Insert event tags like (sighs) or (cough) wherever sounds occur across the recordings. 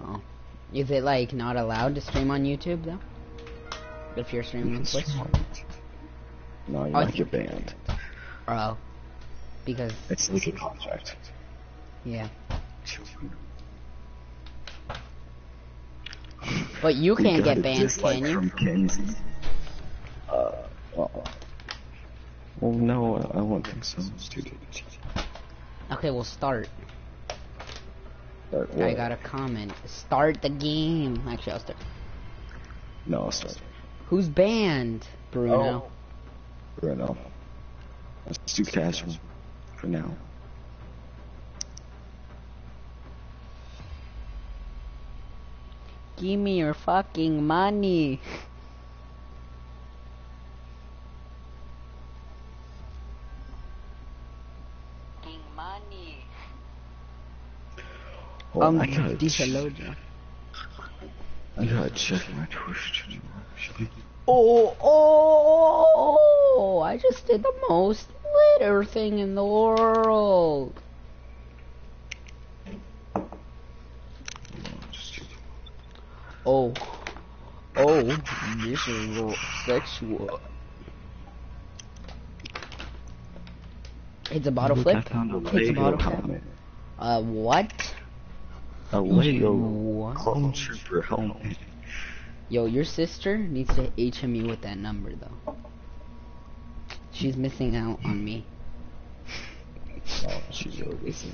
Oh. Is it like not allowed to stream on YouTube though? If you're streaming on Twitch? No, you Oh, might get banned. Oh. Because It's like a contract. yeah. (sighs) But you can't get banned, can you? From Kenzie. Uh, uh, well, no, I won't think so. Stupid. Okay, we'll start. But I got a comment. Start the game. Actually, I'll start. No, I'll start. Who's banned? Bruno. Oh. Bruno. Let's do casual for now. Give me your fucking money. money. (laughs) um, I gotta, this ch- I gotta check my Twitch. Should we? Oh, oh, oh, I just did the most litter thing in the world. Oh, oh, this is a little sexual. It's a bottle Look, flip. I found a It's a bottle flip. Uh, what? Uh, A Lego What? clone trooper helmet. Yo, your sister needs to HM you with that number though. She's missing out on me. (laughs) Oh, she's really missing.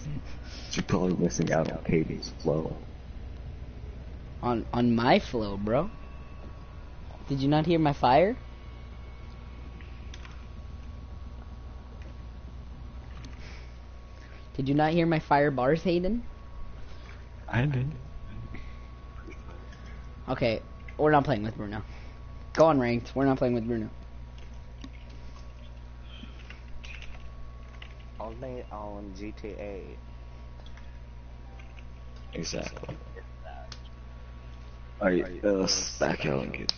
She's probably missing out on Katie's flow. On on my flow, bro. Did you not hear my fire? Did you not hear my fire bars, Hayden? I did. Okay, we're not playing with Bruno. Go on ranked. We're not playing with Bruno. Only on GTA. Exactly. Alright, uh, let's back out and get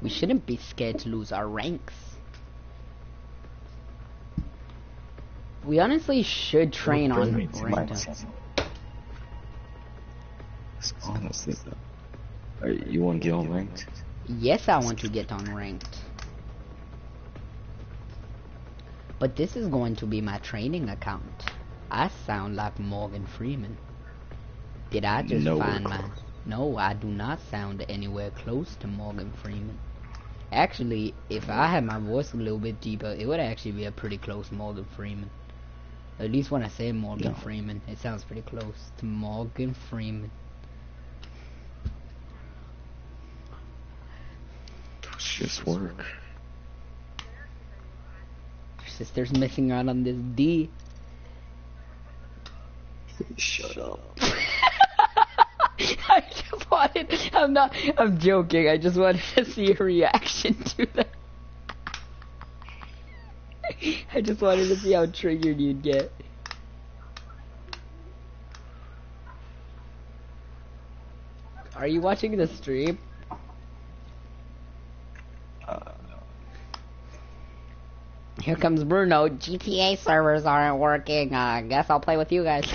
We shouldn't be scared to lose our ranks. We honestly should train on Brilliant ranked. mindset. Honestly, though. Alright, you want to get on ranked? Yes, I want to get on ranked. But this is going to be my training account. I sound like Morgan Freeman. Did I just Nowhere find my... No, I do not sound anywhere close to Morgan Freeman. Actually, if I had my voice a little bit deeper, it would actually be a pretty close Morgan Freeman. At least when I say Morgan No. Freeman, it sounds pretty close to Morgan Freeman. Let's just work. Your sister's missing out on this D. Shut up. (laughs) I just wanted. I'm not. I'm joking. I just wanted to see your reaction to that. I just wanted to see how triggered you'd get. Are you watching the stream? Uh, Here comes Bruno. GTA servers aren't working. Uh, I guess I'll play with you guys. (laughs)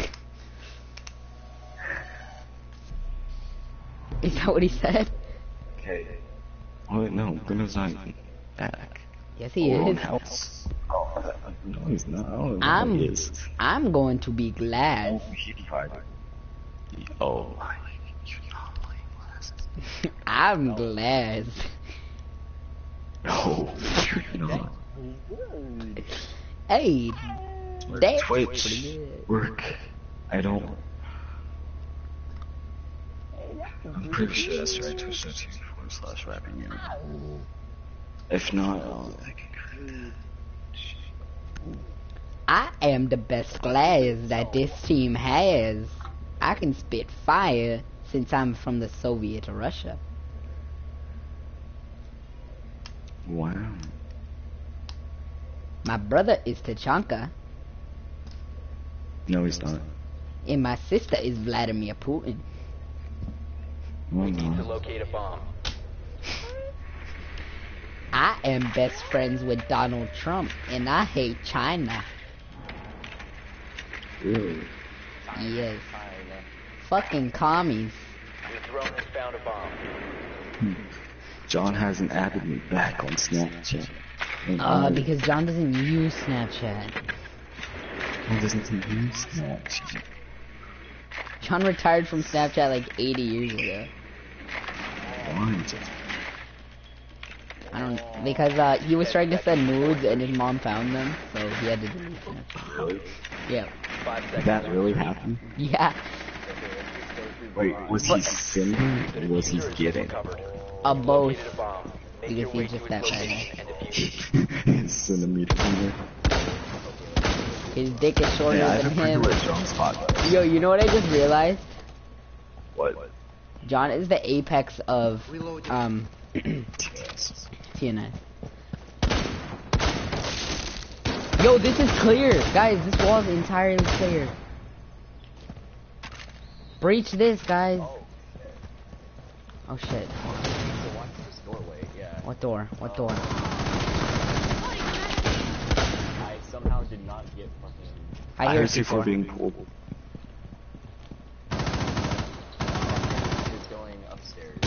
Is that what he said? okay. Oh, wait, no, Bruno's not back. Yes, he Or is. house. No, he's not. I don't know I'm- who he is. I'm going to be glad. Oh, he tried. Oh, you're not playing (laughs) last. I'm glad. No, (laughs) you're not. Hey, Work that's Twitch. Work. I don't. I'm pretty sure that's right. Twitch.tv forward slash rapping. If not, I'll, I can. I am the best Glaz that this team has. I can spit fire since I'm from the Soviet Russia. Wow. My brother is Tachanka, No, he's not. and my sister is Vladimir Putin. No, Need to locate a bomb. I am best friends with Donald Trump, and I hate China. Really? Yes. Fine. Fucking commies. Your drone has found a bomb. John hasn't added me back on Snapchat. And Uh, because John doesn't use Snapchat. John doesn't use Snapchat. John retired from Snapchat like 80 years ago. Why? I don't because uh he was trying to send nudes and his mom found them, so he had to delete Snapchat. Really? Yeah. Did that really happen? Yeah. Wait, was he sending or was he getting? Covered. Uh, both. Located a bomb. Make Because your he's just that its bad. location and defuse. (laughs) Centimeter finger. His dick is shorter Yeah, than him. know where John's spot. Yo, you know what I just realized? What? John is the apex of um (clears throat) Yes. TNS. Yo, this is clear, guys. This wall is entirely clear. Breach this, guys. Oh shit. So watch this doorway, yeah. What door? What door? I somehow did not get fucking... I I hear C4 C4. being pulled. He's going upstairs.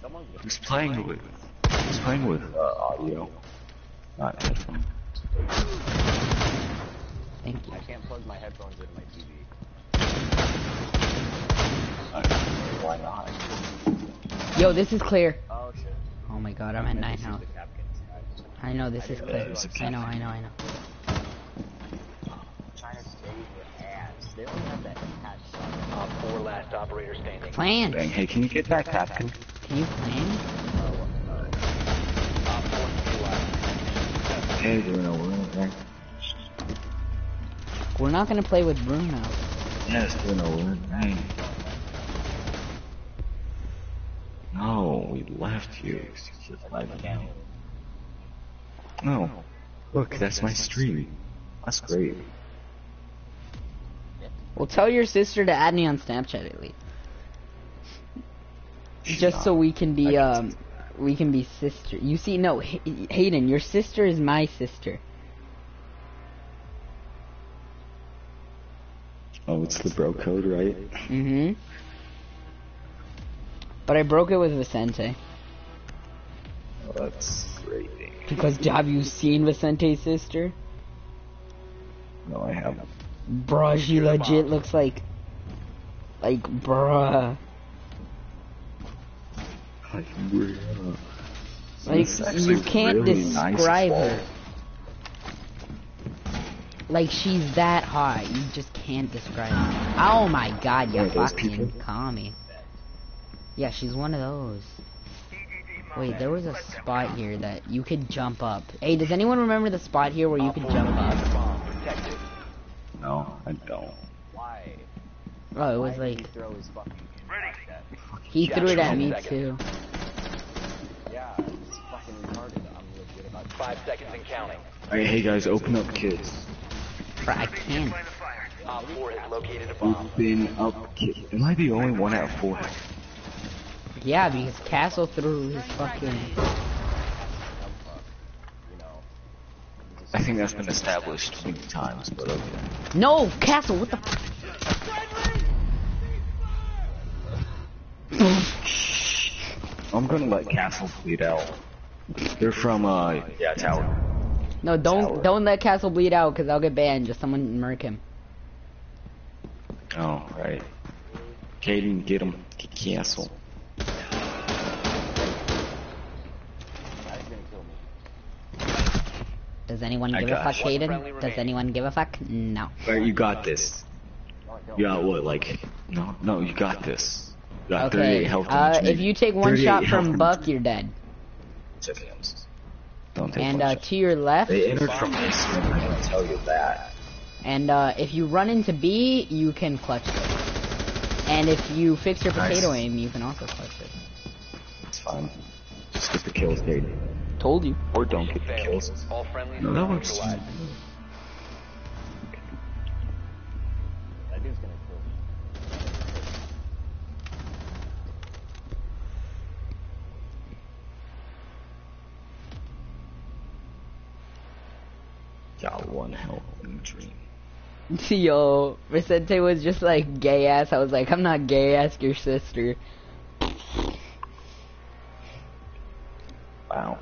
Someone's gonna... Who's playing with? Who's playing with uh, audio? Not headphones. Thank you. I can't plug my headphones into my TV. Uh, why not? Yo, this is clear. Oh shit. Oh my god, I'm at nine This is health. the Capkins. I know this is clear. it's a I know, I know, I know. Trying to save your. They only have that hatch shot. Four last operator standing. Plan. Bang, hey, can you get that Capcom? Can you plan? Neutralized. Hey, Bruno, we're in there. We're not gonna play with Bruno. Yes, Bruno, we're. No, we left you. No. Look, that's my stream. That's great. Well, tell your sister to add me on Snapchat at least. Just so we can be um, we can be sister. You see, no, Hay- Hayden, your sister is my sister. Oh, it's the bro code, right? Mm-hmm. But I broke it with Vicente Oh, that's great. because have you seen Vicente's sister? No, I haven't. Bruh, she legit looks like, like, bruh. Like, we're, uh, Like, you can't really describe wall. her. Like, she's that hot. You just can't describe her. Oh my god, you One of those fucking people? call me. Yeah, she's one of those. Wait, there was a spot here that you could jump up. Hey, does anyone remember the spot here where you could jump up? Bomb protected. No, I don't. Why? Oh, it Why was did like, he throw his fucking like that? he threw it at me seconds. too. Yeah, it's fucking retarded. I'm legit about Five seconds and counting. Alright, hey guys, open up kids. Bruh, I can't. Op four has located. Open up kids. Am I the only one at four? Yeah, because Castle threw his fucking... you know. I think that's been established many times, but okay. No, Castle, what the... I'm gonna let Castle bleed out. They're from, uh, yeah, Tower. No, don't Tower. don't let Castle bleed out because I'll get banned. Just someone murk him. Oh, right. Caden, get him. Get Castle. That's gonna kill me. Does anyone give a fuck, you. One Hayden? Does anyone give a fuck? No. Alright, you got this. No, You got what, like, no, no, you got this. You got Okay. Uh, if you take one shot from damage. Buck, you're dead. Seconds. Don't take And one uh, shot. to your left, They entered from basement, I can tell you that. and uh, if you run into B, you can clutch it. And if you fix your Nice. potato aim, you can also clutch it. It's fine. Just get the kills, Caden. Told you. Or don't get the kills. All friendlies No, are that works. That dude's gonna Got one hell in a dream. (laughs) Yo, Vicente was just like gay ass. I was like, I'm not gay. Ask your sister. Wow.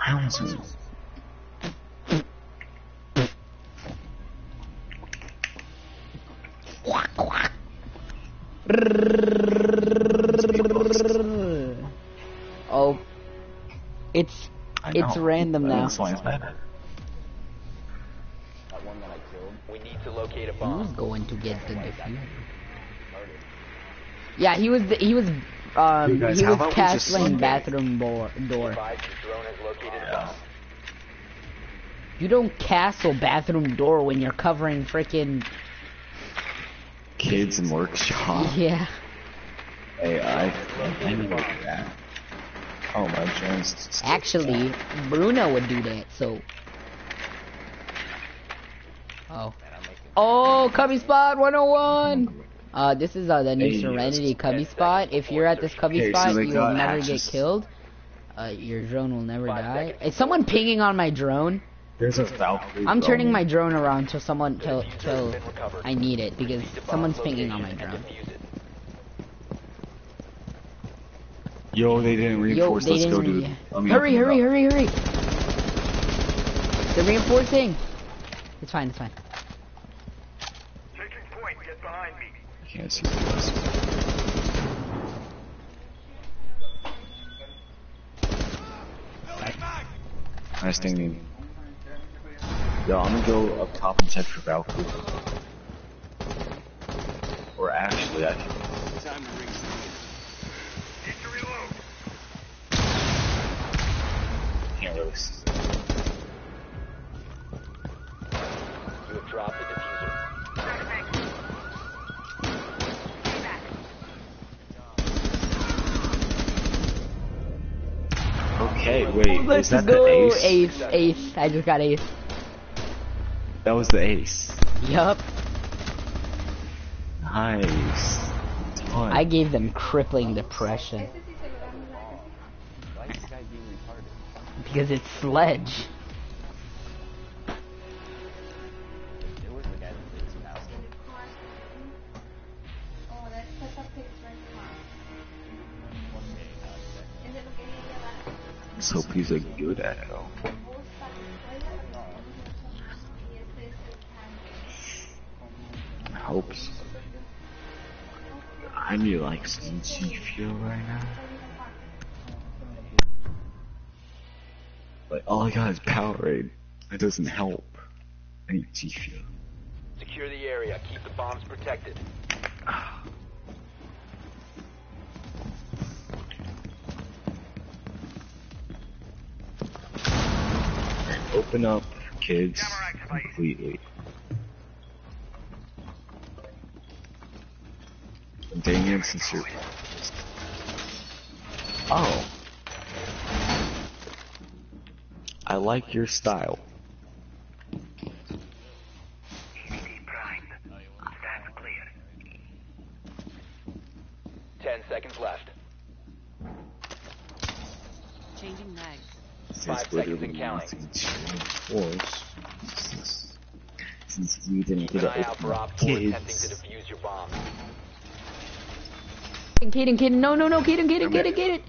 Wowzers. Oh, need to locate a who's bomb. going to get the defeat? Yeah, he was. He was. Um, You guys, he was about castling bathroom door. door. Advise the drone has located a Yeah. You don't castle bathroom door when you're covering freaking. Kids and workshop. Yeah. Hey, I I knew that. Oh my joints. Actually, Bruno would do that. So. Oh. Oh, Cubby Spot 101. Uh, this is uh, the new Hey, Serenity Cubby Spot. If you're at this Cubby Spot, you will never hatches. get killed. Uh, your drone will never die. seconds. Is someone pinging on my drone? There's a Valkyrie. I'm turning my drone around till someone till till has been recovered. I need it because Proceed to bomb someone's pinging on my drone. and defuse it. Yo, they didn't Yo, reinforce. they Let's go, didn't. dude. re- Let me hurry, hurry, hurry, hurry! They're reinforcing. It's fine. It's fine. Taking point, get behind me. I can't see this. Nice thing, dude. Yo, I'm gonna go up top and check for Valkyrie. Or actually, I can. Can't really see. You have dropped the diffuser. Okay, wait, Let's is that go, the ace? ace, ace. I just got ace. That was the ace. Yup. Nice. I gave them crippling depression que it's sledge. Let's hope he's a good echo. a buscar y este es el tanque. I hope so. I need like some G fuel right now. Like all I got is Powerade. That doesn't help. I need G fuel. Secure the area. Keep the bombs protected. (sighs) Open up kids completely. Dang it, since you're. Oh. I like your style. Ten seconds left. Changing mags. This Five seconds and counting. nothing to enforce. Since, since we didn't Keep get an eye out for Op 4 attempting to defuse your bomb. Kaden, Kaden, no, no, no, Kaden, Kaden, Kaden, Kaden.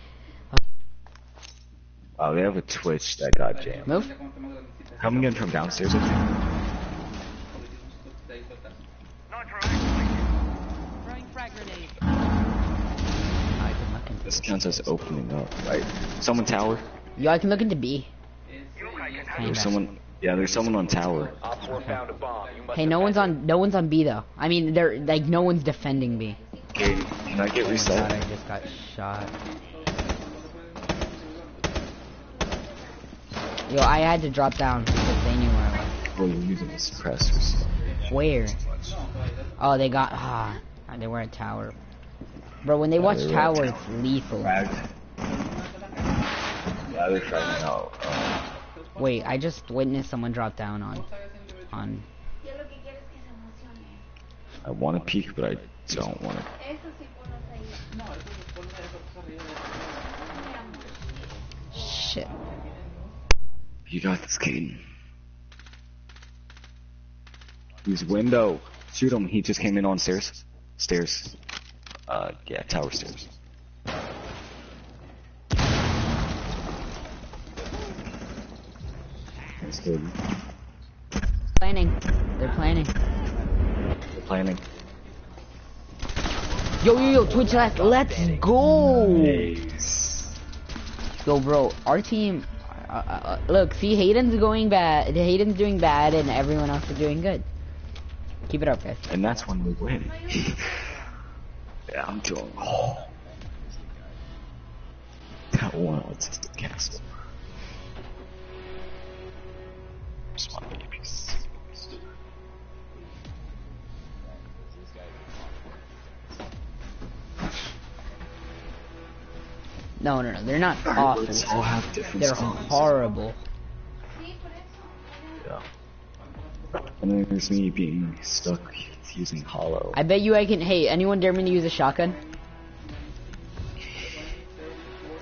Uh, oh, they have a Twitch that got jammed. Move. Coming in from downstairs, I think. Throwing frag grenade. I can look into. This counts as opening up, right? Someone tower. Yo, I can look into B. There's someone. Yeah, there's someone on tower. Op 4 found a bomb. You must Hey, no one's on. No one's on B though. I mean, they're like no one's defending B. Okay, can I get reset? I just got shot. Yo, I had to drop down because they knew where I Oh, you're using the suppressors. was. Where? Oh, they got. Ah, they were at tower. Bro, when they watch they tower, it's lethal. Frag. Yeah, they're trying out. Uh, Wait, I just witnessed someone drop down on, on. Yo lo que quiero es que se emocione. I want to peek, but I don't want to. Eso sí ponlos ahí. Mi amor. shit. You got this, Caden. Use window. Shoot him. He just came in on stairs. Stairs. Uh, yeah, tower stairs. That's good. Planning. They're planning. They're planning. Yo, yo, yo, Twitch last. Let's go. Nice. Yo, bro, our team. Uh, uh, uh, look, see, Hayden's going bad. Hayden's doing bad, and everyone else is doing good. Keep it up, guys. And that's when we win. yeah, I'm doing. Oh. That one autistic castle. Just my babies. No, no, no, they're not awful. All have different They're skins. horrible. Sí, por eso. Yeah. And then there's me being stuck using hollow. I bet you I can. Hey, anyone dare me to use a shotgun?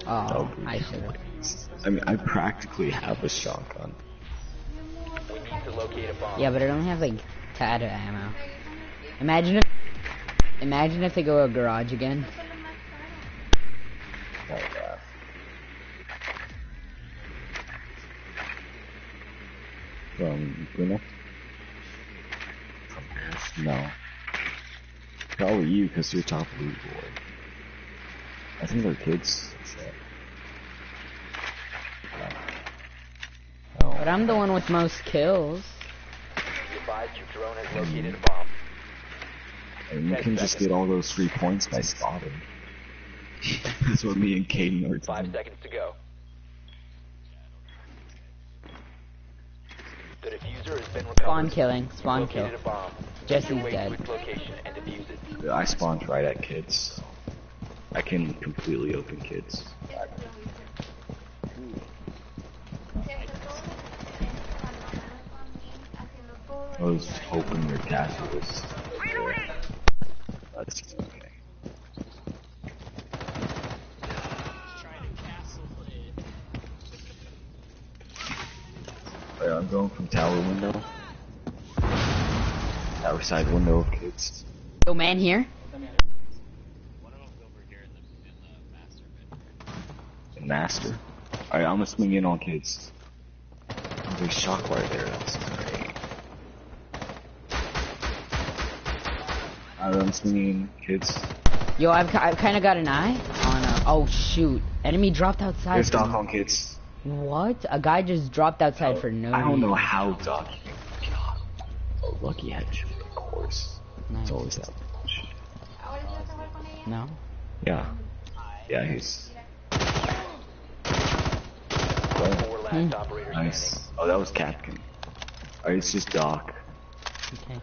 Oh, I should. I mean, I practically have a shotgun. We need to locate a bomb. Yeah, but I don't have like tad ammo. Imagine if. Imagine if they go to a garage again. Yeah. From Bruno? From Ash? No. Probably you, because you're top blue boy. I think they're kids. Oh. But I'm the one with most kills. Advised your drone has um, located a bomb. And you can just get all those three points by spotting. (laughs) That's what me and Caden are Five doing. seconds to go. The diffuser has been recovered. Spawn killing. Spawn kill. Located a bomb. Jesse's Make your way dead. to its location and it. I spawned right at kids, so I can completely open kids. I was hoping your castle was. That's okay. Alright, I'm going from tower window. Tower side window of kids. Yo, man here. And master. Alright, I'm gonna swing in on kids. Oh, there's shockwire there, that's great. Alright, I'm swinging in kids. Yo, I've, I've kind of got an eye on. Uh, oh shoot! Enemy dropped outside. There's for- Doc on kids. What? A guy just dropped outside for no. I don't know reason. how Doc. God. Oh, lucky headshot, of course. Nice. It's always that much. Ahora sí vas a jugar con ella. No. Yeah. Yeah, he's. Four last Hmm. Nice. Oh, that was Captain. Alright, it's just Doc. Okay.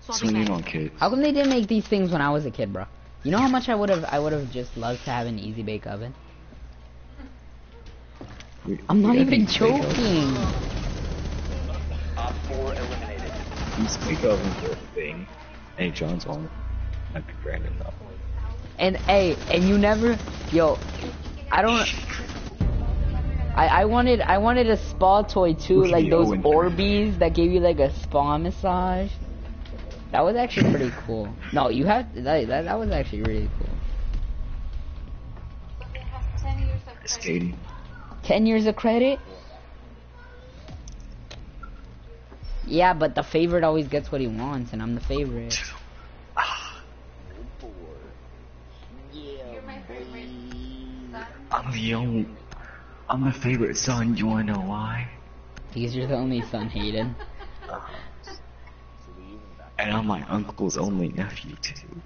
Swinging on kids. How come they didn't make these things when I was a kid, bro? You know how much I would have I would have just loved to have an easy bake oven. We- I'm not even these big ovens. joking. Op 4 eliminated. These big ovens are a thing. Hey, John's on. Might be Brandon though. And hey, and you never, yo, I don't. I, I wanted I wanted a spa toy too, Look like those Owen. Orbeez that gave you like a spa massage. That was actually pretty cool. No, you have that that, that was actually really cool. Porque has 10 years of credit. Katie. Ten years of credit. Yeah, but the favorite always gets what he wants, and I'm the favorite. You're my favorite son. I'm the only. I'm the favorite son. You wanna know why? Because you're the only son, Hayden. And I'm my uncle's only nephew too.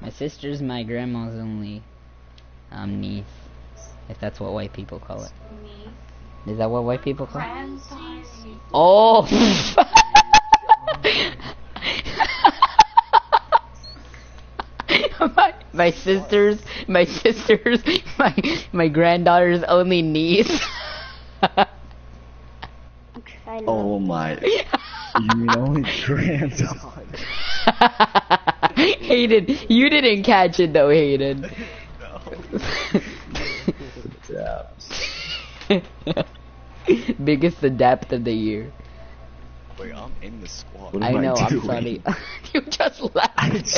My sister's my grandma's only um niece, if that's what white people call it. Niece. Is that what white people call it? Oh. (laughs) my, my sister's, my sister's, my my granddaughter's only niece. Oh my. (laughs) You mean only grandson? Hayden, you didn't catch it though, Hayden. (laughs) Dabs. (laughs) Biggest adapt of the year. Wait, I'm in the squad. I know, I'm sorry. (laughs) you just left. (laughs)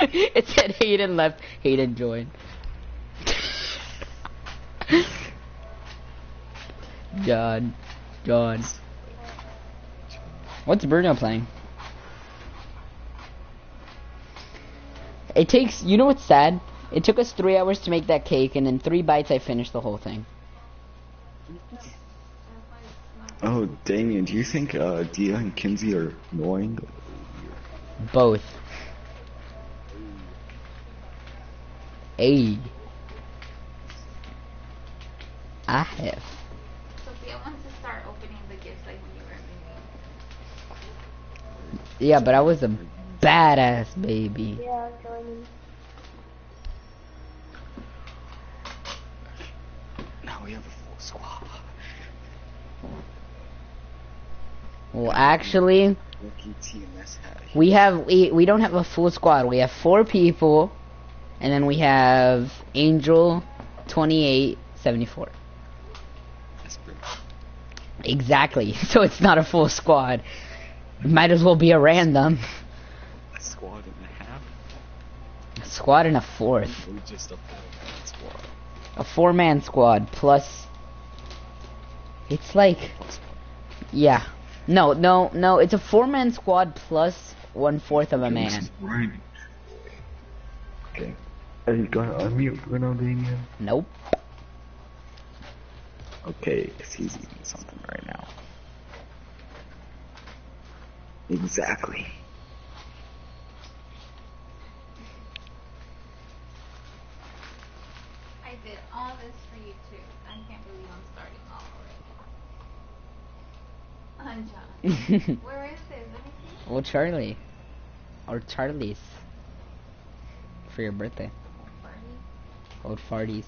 it said Hayden left, Hayden joined. John, John. What's Bruno playing? It takes, you know what's sad? It took us three hours to make that cake, and in three bites I finished the whole thing. Oh, Damien, do you think uh, Dia and Kinsey are annoying? Both. Hey. I have. Sophia wants to start opening the gifts like when you were a baby. Yeah, but I was a badass baby. Yeah, I'm joining. We have a full squad. Well, actually, Lucky TNS hat. we have we we don't have a full squad. We have four people, and then we have Angel, twenty eight seventy four. Exactly. (laughs) So it's not a full squad. It might as well be a random A squad and a half. a squad and a fourth. Or just a full squad. A four man squad plus. It's like yeah. No, no, no. It's a four man squad plus one fourth of a man. Okay. Are you gonna unmute Damien? Nope. Okay, if he's eating something right now. Exactly. I did all this for you too. I can't believe I'm starting all already. On John. (laughs) Where is it? Let me see. well, Charlie. Or Charlie's. For your birthday. Barney. Old oh, farties.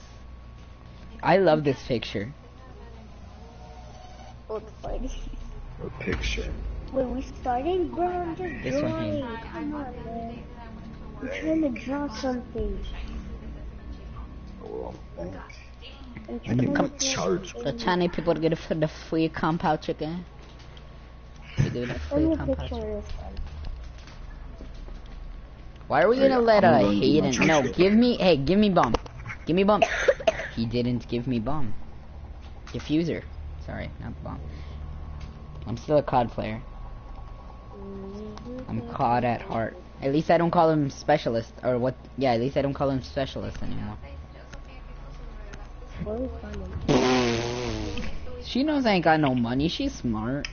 I love this picture. Old party. A picture. Wait, we starting? Bro, I'm just This one drawing. here. I, I Come on, man. day that I went to work. I'm trying to draw something. I'm need to to charge. The Chinese people get the free compound chicken. They give it a free compound chicken. of this one. Why are we gonna let uh, my Hayden? No, give me. Hey, give me bomb. Give me bomb. he didn't give me bomb. Diffuser. Sorry, not bomb. I'm still a COD player. I'm COD at heart. At least I don't call him specialist or what? Yeah, at least I don't call him specialist anymore. What is funny? She knows I ain't got no money. She's smart.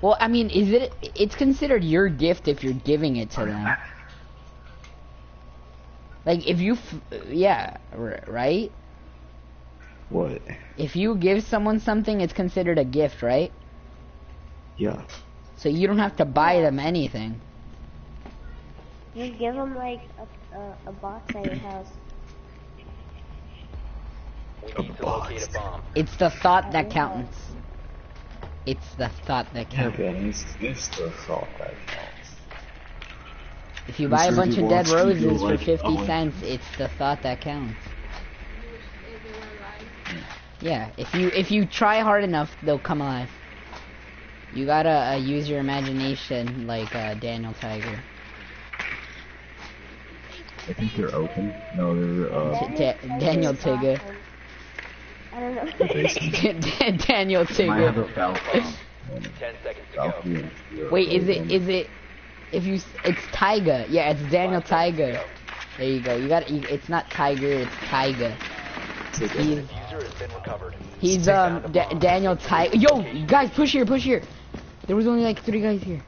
Well, I mean, is it? It's considered your gift if you're giving it to them. Like if you, f- yeah, r- right. What? If you give someone something, it's considered a gift, right? Yeah. So you don't have to buy them anything. You give them like a, a, a box at your house. We need to locate a bomb. It's the thought that counts. It's the thought that counts. but it's, it's the thought that counts. If you buy a bunch of dead roses for like- 50 oh, cents, it's the thought that counts. Yeah, if you if you try hard enough, they'll come alive. You gotta uh, use your imagination like uh, Daniel Tiger. I think they're open. No, they're uh. T- Da- Daniel Tigger. I don't know. (laughs) Daniel Might have Tigger. a Falcon. (laughs) Ten seconds to go. Wait, is it is it if you it's Tiger? Yeah, it's Daniel Tiger. There you go. You got you, it's not Tiger, it's Tiger. He's User has been recovered. he's um Da- Daniel Tiger. Yo, guys, push here, push here. There was only like three guys here.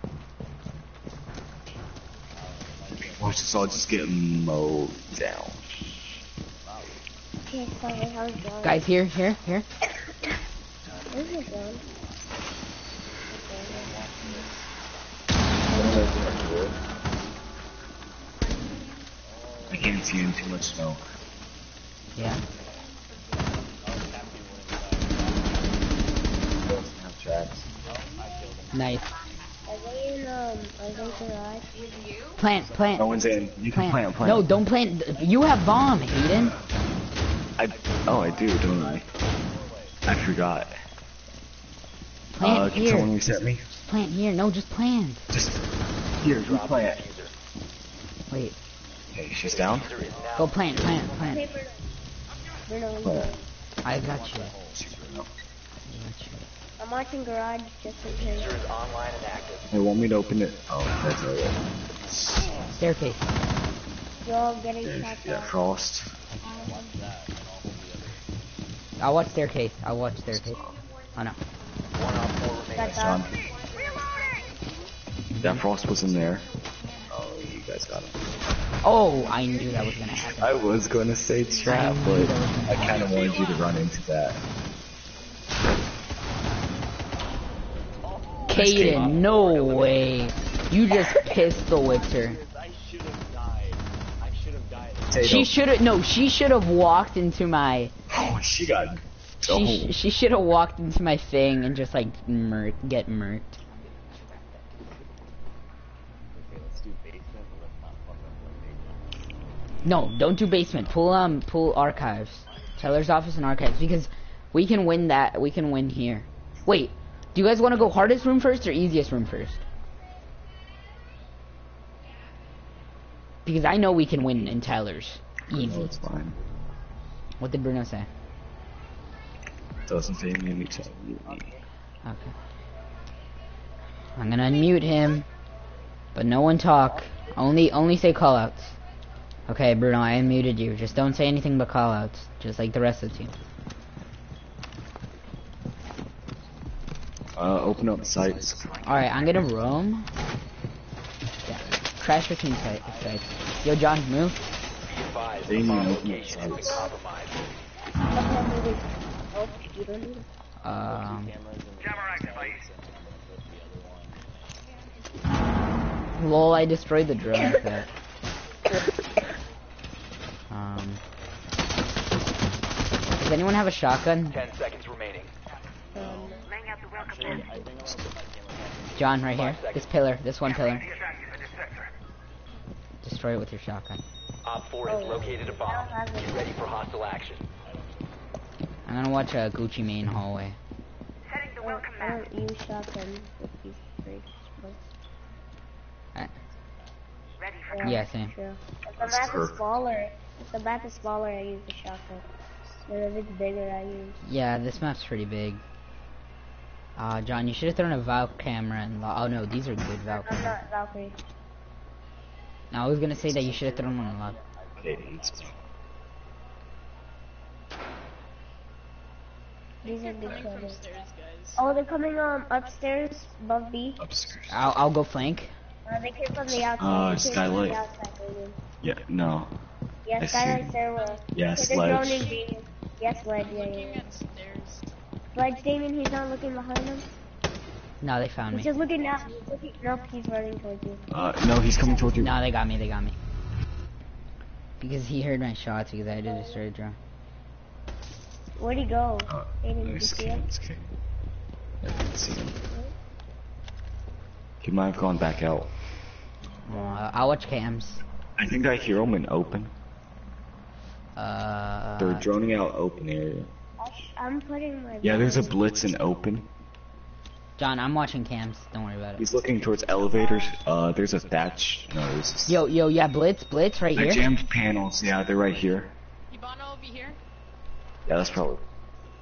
Watch this all just get mowed down. Okay, sorry, how's it going? Guys, here, here, here. Where's it going? I can't see in too much snow. Yeah. Nice. Are they in, um, are they garage? With? Plant, plant. No one's in. You can plant. plant, plant. No, don't plant. You have bomb, Hayden. I, oh, I do, don't I? I forgot. Plant uh, can here. someone reset me? Plant here. No, just plant. Just here, you plant. Wait. Okay, she's down. Diffuser is now Go plant, plant, plant. Hey, Bruno. Bruno, Plant. I got you. I got you. I'm watching garage just in case. diffuser is online and active. They want me to open it. Oh, that's alright. Staircase. You're all getting Yeah, shot yeah. Frost. I'll watch staircase. I'll watch staircase. Oh no. One on four remaining. John. That Frost was in there. Oh, you guys got him. Oh, I knew that was gonna happen. I was gonna say trap, but knew that was gonna I kind of wanted you to run into that. Kaden, no way. You just pistol whipped her. I should have died. I should have died. She should have no. She should have walked into my. Oh, she got. She Oh, she should have walked into my thing and just like murk get murked. Okay, let's do basement, but let's not fuck up like basement. No, don't do basement. Pull um pull archives. Teller's office and archives because we can win that. We can win here. Wait, do you guys want to go hardest room first or easiest room first? Because I know we can win in Teller's. no, Easy. it's fine. What did Bruno say? Doesn't say me to Okay. I'm gonna unmute him, but no one talk. Only only say callouts. Okay, Bruno, I unmuted you. Just don't say anything but callouts, just like the rest of the team. Uh, open up the sites. All right, I'm gonna roam. Yeah, crash between site- sites. Yo, John, move. They need bomb to open location has been sites. Oh, you don't need it. Um, Cameras and camera activate. the other one. lol, I destroyed the drone with. Um, does anyone have a shotgun? Ten seconds remaining. John, right here. This pillar, this one pillar. Destroy it with your shotgun. Op 4 has located a bomb. Be ready for hostile action. I'm gonna watch a Gucci main hallway. I don't use shotguns with these breaks. Uh, Yeah, Yeah, same. True. If the map is smaller, if the map is smaller, I use the shotgun. But if it's bigger, I use. Yeah, this map's pretty big. Uh, John, you should have thrown a Valk camera and oh no, these are good Valk. I'm Valkyrie. Now I was gonna say that you should have thrown one in love. Okay, These are good Coming from stairs, guys. Oh, they're coming um upstairs above B. upstairs. I'll I'll go flank. Uh, they came from the outside. Uh, They came from skylight. the outside, Yeah, no. Yeah, I see. skylight stairwell. Yeah, Okay, they're droning sledge. Yes, Sledge, yeah, yeah, Looking yeah. at stairs. Sledge, Damien, he's not looking behind him. No, they found He's me. just looking now. He's looking, nope, he's running towards you. Uh, no, he's coming towards you. No, they got me. They got me. Because he heard my shots because I did a straight draw. Where'd he go? Uh, Aiden, did you see him? It's okay. I didn't see him. He might have gone back out. Uh, I'll watch cams. I think I hear him in open. Uh, They're droning out open area. I'm putting my. Yeah, there's a blitz in open. John, I'm watching cams. Don't worry about it. He's looking towards elevators. Uh, there's a thatch. No, there's a... Yo, yo, yeah, Blitz, Blitz, right I here. jammed panels. Yeah, they're right here. Ibano will be here. Yeah, that's probably.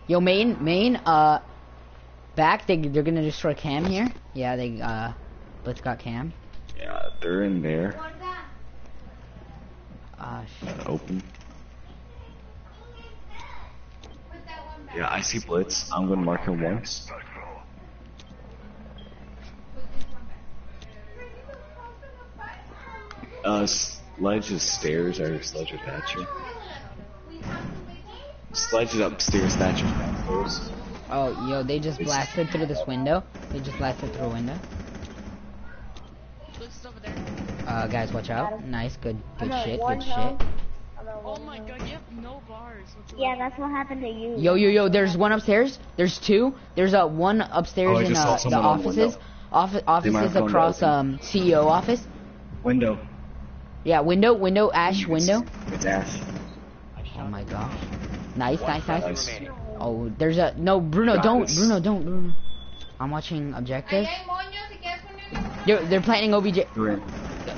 Yo, main, main, uh, back. They they're gonna destroy cam here. Yeah, they uh, Blitz got cam. Yeah, they're in there. Ah, shit. Uh, open. Yeah, I see Blitz. I'm gonna mark him once. Uh, Sledge is stairs or Sledge or Thatcher? Sledge is upstairs, Thatcher's downstairs. Oh, yo, they just blasted through this window. They just blasted through a window. Blitz is over there. Uh, guys, watch out. Nice, good, good shit, good shit. I'm at Oh one my god, you have no bars. whatsoever. Yeah, that's what happened to you. Yo, yo, yo, there's one upstairs. There's two. There's uh, one upstairs Oh, in uh, the someone on the offices. window. Office, offices across um CEO office. Window. Yeah, window, window, Ash, window. It's Ash. Oh my gosh. Nice, nice, nice. Nice. Oh, there's a no, Bruno, don't. Bruno, don't, Bruno. I'm watching objective. Ahí hay moños, si quieres ponerle- They're they're planting OBJ.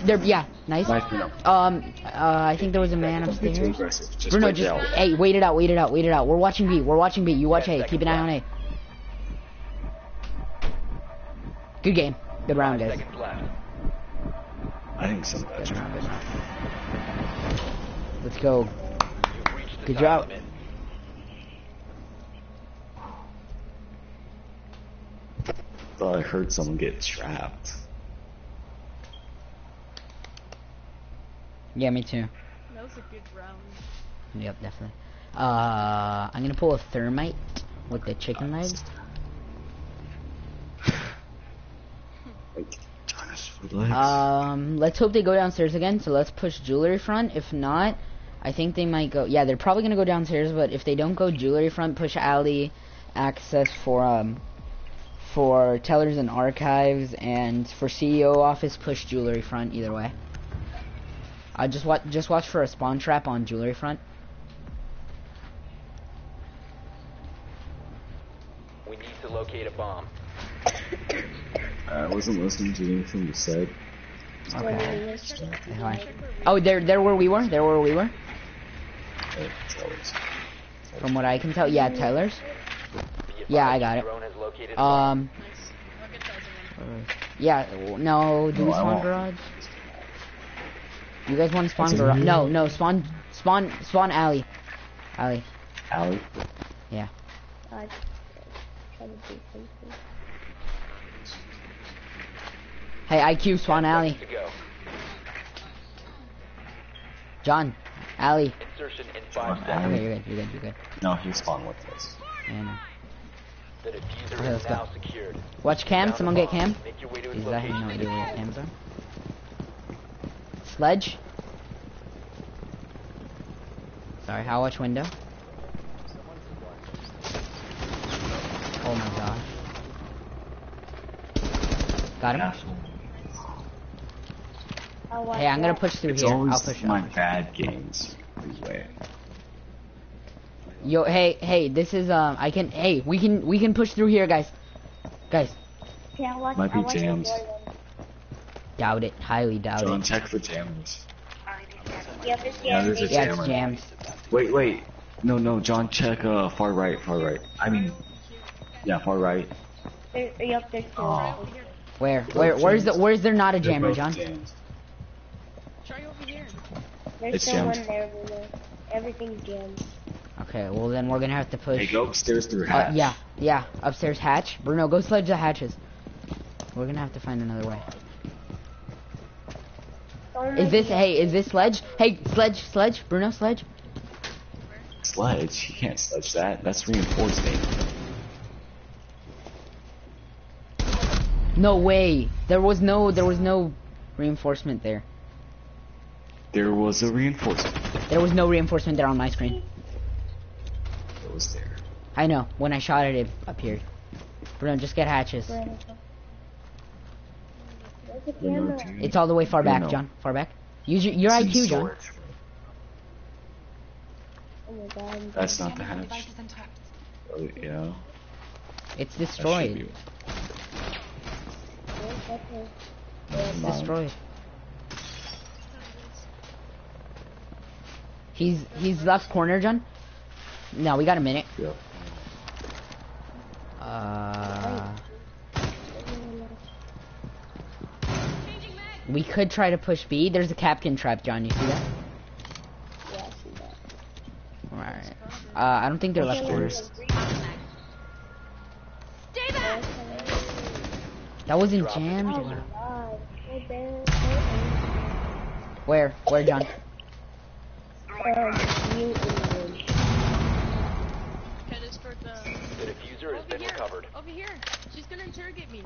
They're yeah, nice. Nice, Bruno. Um, uh, I think there was a man Don't be too upstairs. aggressive. Just Bruno, wait just out. hey, wait it out, wait it out, wait it out. We're watching B. We're watching B. You watch A. Keep an eye on A. Good game. Good round, guys. I think some of that's Good round. Let's go. You've reached the Good job. limit. Thought I heard someone get trapped. Yeah, me too. That was a good round. Yep, definitely. Uh, I'm gonna pull a thermite with the chicken legs. Like, Jonas, relax. Um, let's hope they go downstairs again. So let's push jewelry front. If not, I think they might go. Yeah, they're probably gonna go downstairs. But if they don't go jewelry front, push alley access for um for tellers and archives, and for CEO office, push jewelry front. Either way. I just watch just watch for a spawn trap on jewelry front. We need to locate a bomb. I wasn't listening to anything you said. Okay. Oh, there, there where we were. There where we were. From what I can tell, yeah, tellers. Be Yeah, I got it. Drone has located a bomb. Um, Nice. I'll get that as a one. yeah, no, do we No, spawn garage? You guys want to spawn That's garage? No, no, spawn, spawn, spawn alley. Alley. Allie? I try to do something. Hey, IQ, spawn alley. John, alley. Insertion in five Spawn seconds. alley. Okay, you're good, you're good, you're good. No, he spawned with us. Yeah, no. The diffuser Okay, let's go. secured. Watch cam, someone get cam. Make your way to its Is that location no and idea where defuse cams are? Sledge. Sorry, how watch window? Oh my gosh. Got him? Asshole. Hey, I'm gonna push through It's here. I'll always push my I'll push. bad games. Anyway. Yo, hey, hey, this is um, I can, hey, we can, we can push through here, guys. Guys, Okay, I'll watch, Might be I'll watch jams. Door then. doubt it, highly doubt John, it. check for jammers. Yeah, there's Yeah, jams. there's a Yeah, jammer. it's jams. Wait, wait. No, no, John, check uh, far right, far right. I mean, yeah, far right. There, yep, there's two. Oh. Where, where, where's the, where's there not a jammer, John? jams. Try over here. There's It's still jammed. one there, Bruno. Everything's jammed. Okay, well then we're gonna have to push. Hey, go upstairs through Uh, hatch. yeah, yeah, upstairs hatch. Bruno, go sledge the hatches. We're gonna have to find another way. Don't Is this, hey, is this sledge? Hey, sledge, sledge, Bruno, sledge. Sledge? You can't sledge that. That's reinforcement. No way. There was no, there was no reinforcement there. There was a reinforcement. There was no reinforcement there on my screen. It was there. I know. When I shot it, it appeared. Bruno, just get hatches. Where's the You know, camera? dude. It's all the way far back, John. Far back. Use your, your IQ, John. storage. Oh god. That's not the hatch. Oh, yeah. It's destroyed. be- Where's that thing? Never It's destroyed. He's he's left corner, John. No, we got a minute. Yep. Uh, we could try to push B. There's a Kapkan trap, John. You see that? Yeah, I see that. Alright. Uh, I don't think they're left corner. Upstairs. That wasn't jammed. Oh my god. Where? Where, John? Mute in the room. Okay, this for the. The diffuser has Over been here. recovered. Over here. She's gonna interrogate me.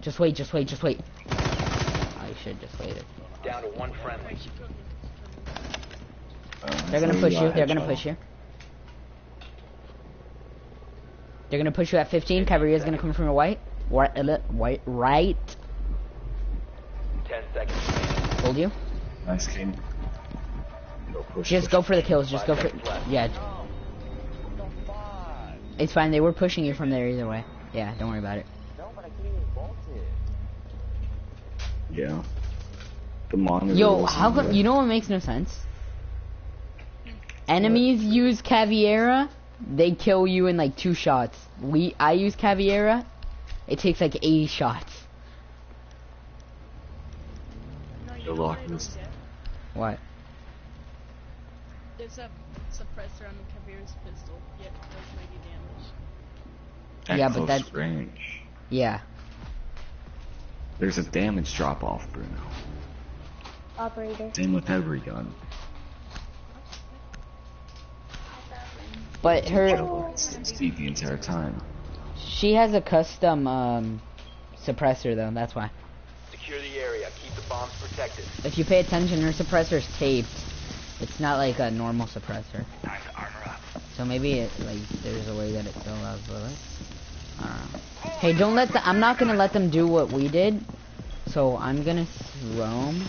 Just wait. Just wait. Just wait. I should just waited. Down to one friendly. Wait, she killed me. Um, They're gonna push you. They're gonna push you. They're gonna push you at 15. Cavalry's gonna come from your white. Right, uh, white, right. Ten seconds remaining. told you. Nice king. Go push, Just push. go for the kills. Just go for. Yeah, What the fuck? it's fine. They were pushing you from there either way. Yeah, don't worry about it. No, but I can't even vault it. Yeah. The monitor. Yo, how come you know what makes no sense? Enemies use Caveira, they kill you in like two shots. We I use Caveira, it takes like 80 shots. No, you You're know what locking I this- don't get? What? There's a suppressor on the Caveira's pistol, yet it does 90 damage. At Yeah, but close that- range. Yeah. There's a damage drop off, Bruno. Operator. Same with every gun. But her Jello, speed the entire time. she has a custom um suppressor though, that's why. Secure the area. Keep the bombs protected. If you pay attention, her suppressor's taped. It's not like a normal suppressor. Time to armor up. So maybe it like there's a way that it still has bullets. I don't know. Hey, don't let the I'm not gonna let them do what we did. So I'm gonna roam.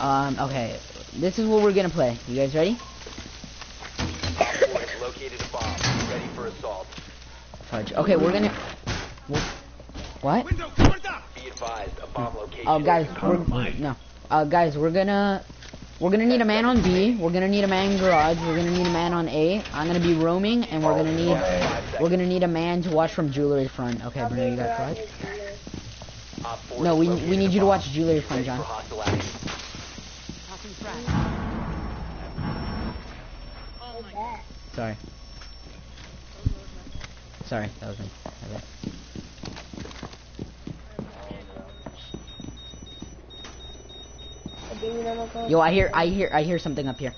Um, okay. This is what we're gonna play. You guys ready? Op 4 has located a bomb. Ready for assault. Fudge. Okay, we're gonna. What? Be advised, a bomb location. Oh, guys, we're no. Uh, guys, we're gonna. We're gonna need a man on B. We're gonna need a man in garage. We're gonna need a man on A. I'm gonna be roaming, and we're gonna need. We're gonna need a man to watch from jewelry front. Okay, Bruno, you got garage. Op 4 No, we we need you to watch jewelry front, John. for hostile action. Tossing frag. Oh my god. Sorry, sorry, that was me. Okay. Yo, I hear, I hear, I hear something up here.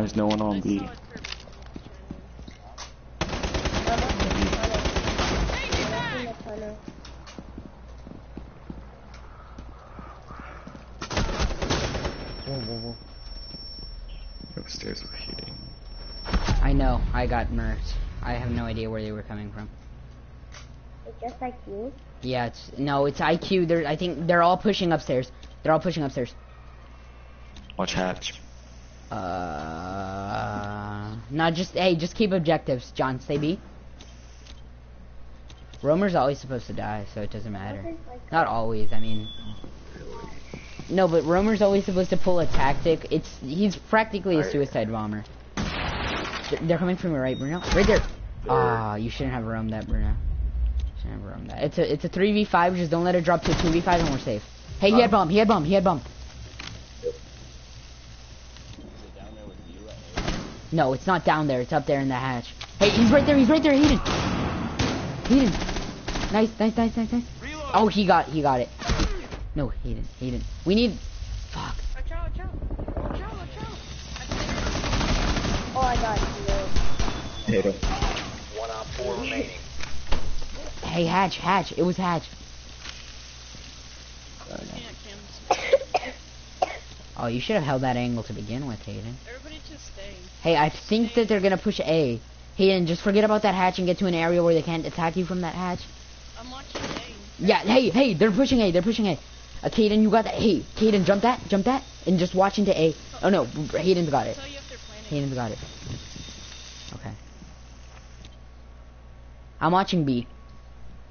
Why is no one on I B? Upstairs with heating. I know, I got murked. I have no idea where they were coming from. It's just IQ? you. Yeah, it's no, it's IQ. They're, I think they're all pushing upstairs. They're all pushing upstairs. Watch hatch. Uh, not just hey, just keep objectives, John. Stay B. Romer's always supposed to die, so it doesn't matter. Not always. I mean, no, but Romer's always supposed to pull a tactic. It's he's practically a suicide bomber. They're coming from your right, Bruno. Right there. Ah, you shouldn't have roamed that, Bruno. Shouldn't have roamed that. It's a it's a three v five. Just don't let it drop to two v five, and we're safe. Hey, he had bomb. He had bomb. He had bomb. Is it down there with you at A? No, it's not down there. It's up there in the hatch. Hey, he's right there. He's right there. Hayden. Hayden. Nice, nice, nice, nice, nice. Reload. Oh, he got, he got it. No, Hayden, Hayden. We need. Fuck. Watch out, watch out. Watch out, watch out. Oh, I got you. Hit him. One op 4 remaining. Hey, hatch, hatch. It was hatch. I can't, Kim. (laughs) Oh, you should have held that angle to begin with, Hayden. Everybody just stay. Hey, I think that they're gonna push A. Hayden, just forget about that hatch and get to an area where they can't attack you from that hatch. I'm watching A. Yeah, hey, hey, they're pushing A. They're pushing A. Uh, Caden, you got that. Hey, Caden, jump that, jump that, and just watch into A. Oh no, Hayden's got it. Tell you if they're planning. Hayden's got it. Okay. I'm watching B.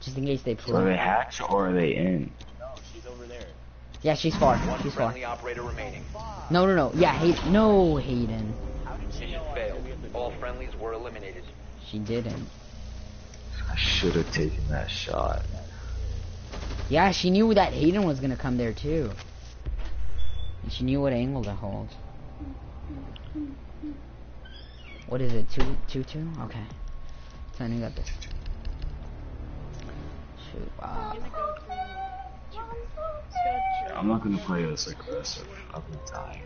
Just in case they So are they hatch or are they in? No, she's over there. Yeah, she's far. One She's far. operator remaining. No, no, no. Yeah, Hay- no, Hayden. Mission failed. All friendlies were eliminated. She didn't. I should have taken that shot. Yeah, she knew that Hayden was gonna come there too. And she knew what angle to hold. What is it? Two, two, two? Okay. So I got this. Shoot. Uh, I'm gonna go through. Let's go I'm not gonna play this aggressive. I'm gonna die.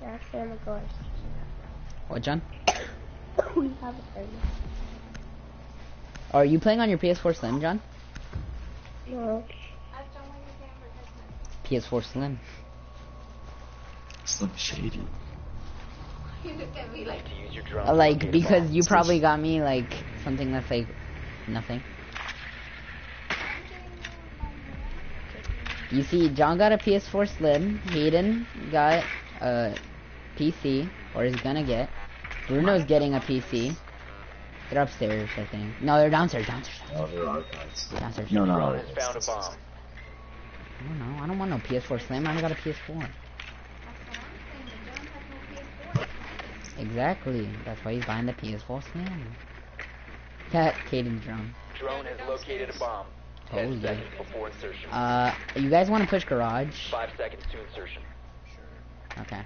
That's where I'm going. what, John? (coughs) we have a third. Are you playing on your PS4 Slim, John? No. I don't want your game for Christmas. PS4 Slim. Slim Shady. You look at me like To use your drone. To like because you probably got me like something that's like nothing. You see, John got a PS4 Slim. Hayden got a PC, or is gonna get. Bruno's getting a PC. They're upstairs, I think. No, they're downstairs. Downstairs. No, oh, there are guys. Downstairs. No, no, no. found a bomb. I don't know. I don't want no PS4 Slim. I only got a PS4. That's what I'm saying. The John has no PS4. Exactly. That's why he's buying the PS4 Slim. Cat Caden drone. Drone has located a bomb. Oh, Ten yeah. seconds before insertion. Uh, you guys want to push garage? Five seconds to insertion. Sure. Okay.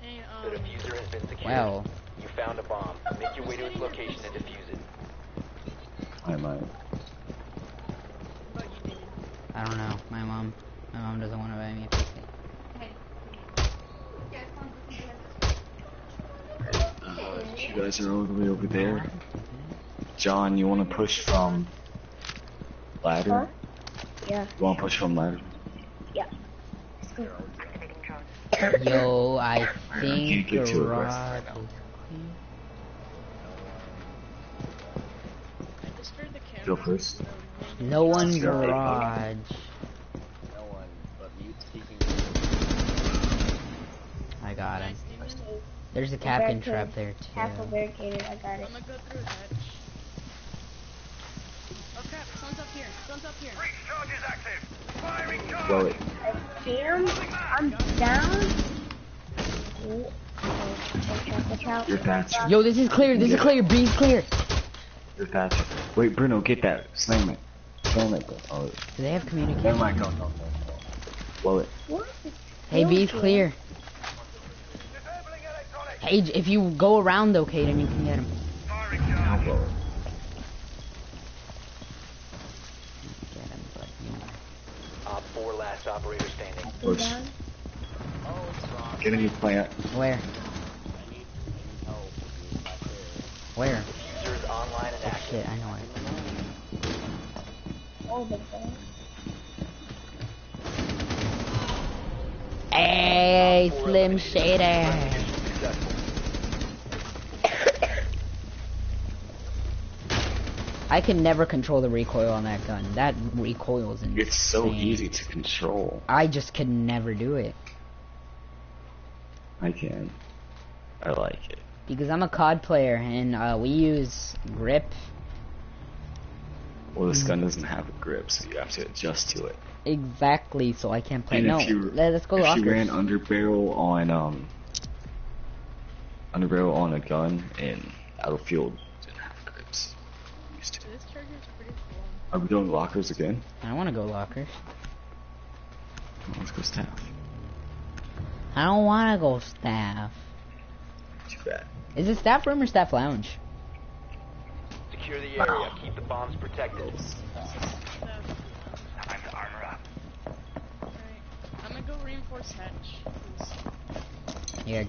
Hey, The um, diffuser has been secured. Well, You found a bomb. Make your way to its location and defuse it. I might. what you doing? I don't know. My mom, my mom doesn't want to buy me a PC. Hey. You guys want to listen to this? Uh, you guys are all the way over there. John, you want to push from ladder? Huh? Yeah. You want to push from ladder? Yeah. Yo, I I think can't get to it, garage. Russ. I just heard the camera. Go first. No one garage. No one but mute speaking. I got him. Nice, Steven. There's a Kapkan Barricade. trap there Half a too. barricaded. I got it. I'm gonna go through a hatch. Oh crap, someone's up here. Someone's up here. Blow it. I see him. I'm down. Oh, oh, check this out. You're Thatcher. Yo, this is clear. This is clear. B's clear. You're Thatcher. Wait, Bruno, get that. Slam it. Slam it. Oh, Do they have never communication? mind. Go, go, go. Blow it. What? Hey, B's clear. Hey, if you go around though, Caden, you can get him. Now blow. Get him, but you Op 4 last operator standing. You Push. down? Oh, it's wrong. Get a new plant. Where? I need, I need help with my prayer. Where? Diffuser is online and Oh shit, I know it. Oh, the phone. Hey, Slim eliminated. Shader. I can never control the recoil on that gun. That recoils insane. It's so easy to control. I just can never do it I can. I like it. because I'm a COD player and uh, we use grip. Well, this gun doesn't have a grip, so you have to adjust to it. Exactly, so I can't play. And no, you let, us go if lockers. you ran under barrel on um under barrel on a gun in Battlefield, didn't have grips. Used to. This charger's pretty full. Are we going lockers again? I want to go lockers. Come on, let's go staff. I don't want to go staff. Too bad. Is it staff room or staff lounge? Secure the area. Keep the bombs protected. Time to armor up. Alright. I'm gonna go reinforce hatch. 'cause Here,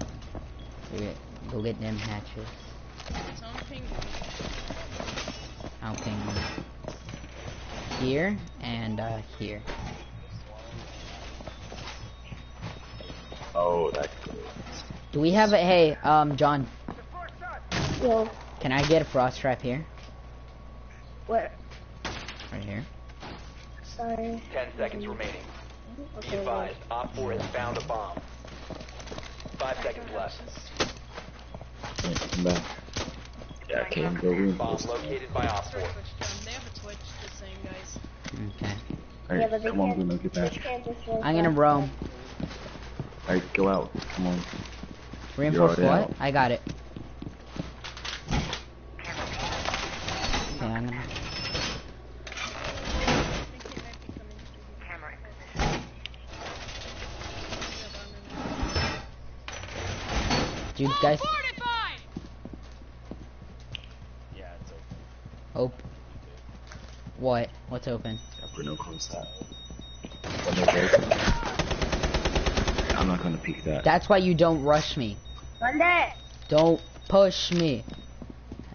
here, go get them hatches. Someone ping me. I'll ping them. Here and uh, here. Oh, that. Do we have a hey, um, John? Yo, Can I get a frost trap here? where? Right here. Sorry. 10 seconds remaining. Be advised, Op 4 has found a bomb. Five seconds left. Wait, come back. Yeah, okay, go Bomb located by Op 4. They have a Twitch, just saying, guys. Mm-hmm. Okay. Alright, but they come on, Bruno, get they back. just I'm gonna fast. roam. Alright, go out. Come on. Reinforce already what? out. I got it. Okay, I'm gonna. I think they might be coming through. Camera in position. Dude, guys. Yeah, it's open. Oh. What? What's open? Yeah, Bruno, close that. When they're. I'm not gonna peek that. That's why you don't rush me. Sunday! Don't Push me.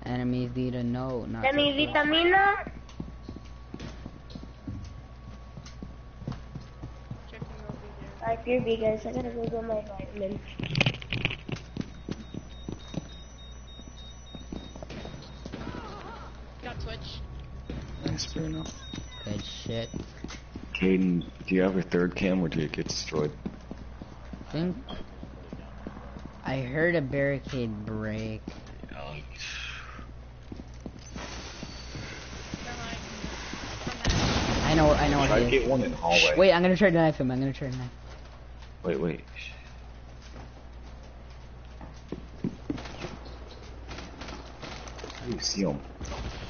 Enemies need to know. Not Dame mi to- vitamina. Checking over here. I fear you guys. I gotta go get my vitamin. Shit. Caden, do you have a third cam or do you get destroyed? I think I heard a barricade break. Behind. I know. I know Try what to get one in the hallway. Wait, I'm gonna try to knife him. I'm gonna try to knife. Wait, wait. How do you see him?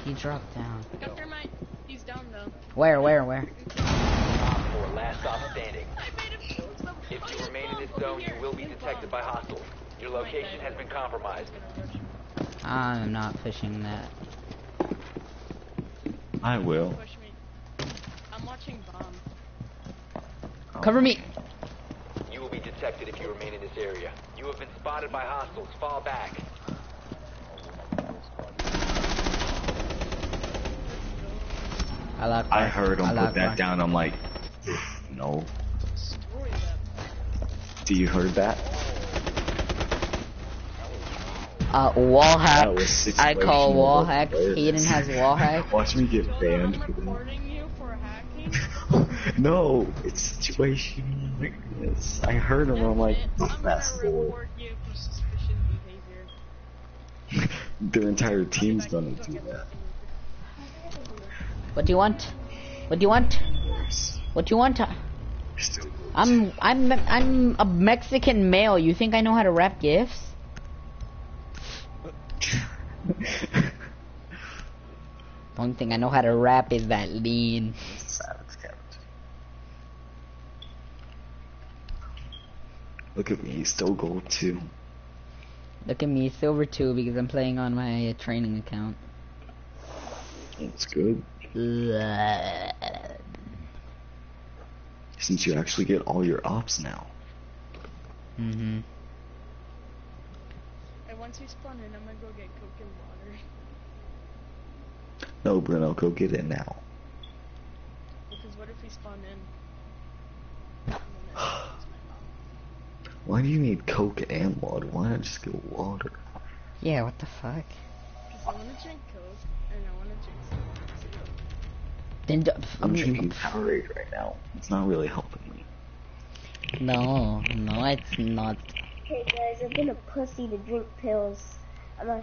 He dropped down. Got thermite. He's down though. Where? Where? Where? 4, last stop standing. I made him kill himself. If you yes, remain in this bomb. zone, Over you here. will be In detected bomb. by hostiles. Your location has been compromised. I'm not fishing that. I will. I'm watching bomb. Cover me. You will be detected if you remain in this area. You have been spotted by hostiles. Fall back. I lock. I heard him I put that down. I'm like, no. Do you heard that? Uh, wall hack. I call situational wall with hacks. Hayden has wall (laughs) hack. Watch me get banned I'm for that. reporting you for hacking. (laughs) no, it's situation like this. I heard him. I'm like, I'm that's gonna cool. report you for suspicious behavior. (laughs) Their entire team's gonna do that. What do you want? What do you want? What do you want? I'm I'm I'm a Mexican male. You think I know how to wrap gifts? (laughs) The only thing I know how to wrap is that lean. Look at me, he's still gold too. Look at me, silver too, because I'm playing on my uh, training account. That's good. Since you actually get all your ops now. Mm-hmm. And once you spawn in, I'm gonna go get coke and water. No, Bruno, go get it now. Because what if we spawn in? And then I lose my mom? Why do you need Coke and water? Why not just get water? Yeah, what the fuck? Because I wanna drink coke, Then d- I'm drinking Powerade right now. It's not really helping me. No, no, it's not. Hey guys, I've been a pussy to drink pills. I'm a.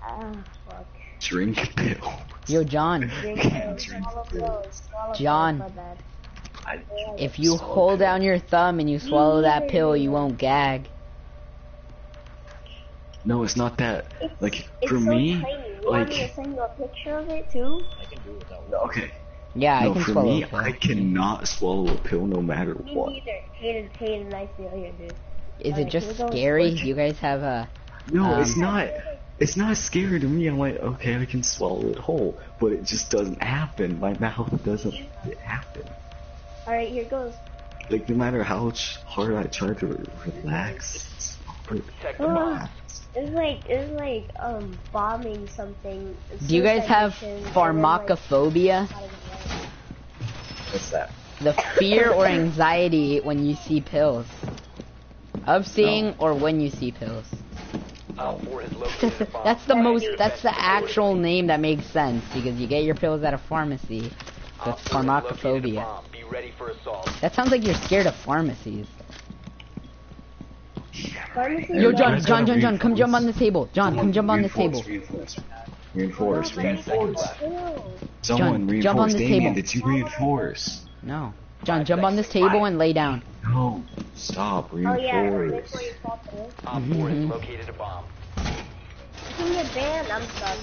Ah, fuck. Drink pill. Yo, John, (laughs) Drink pills. Swallow pills. John. pills, I, if you hold down your thumb and you swallow that pill, you won't gag. no, it's not that. It's, Like it's for so me, tiny. You want me to send you a picture of it too? I can do it without okay. Yeah, no, I can for swallow me, a pill. I cannot swallow a pill no matter Me what. neither. Hayden, Hayden, I feel you, dude. Is Alright, it just here we scary? You guys have a. No, it's Um, not. It's not scary to me. I'm like, okay, I can swallow it whole, but it just doesn't happen. My mouth doesn't happen. Alright, here goes. Like no matter how ch- hard I try to relax, it's not really Protect the. It's like it's like um bombing something. Do you guys have Suicide mission, and then, like, pharmacophobia? What's that? The fear or anxiety when you see pills? Of seeing or when you see pills? Op 4 has located a bomb. (laughs) that's the most, that's the actual name that makes sense because you get your pills at a pharmacy. That's 4 has located a pharmacophobia. Be ready for assault. That sounds like you're scared of pharmacies. Pharmacy Yo, John, John, John, John, come jump on this table. John, come jump on this table. Reinforce, reinforce, reinforce. Someone John, jump on reinforce. this Damien, table. did you reinforce? No. John, jump on this table and lay down. No, stop, Oh yeah, right reinforce. before you fall through. Op 4 has Mhm. located a bomb. You can get banned. I'm stuck.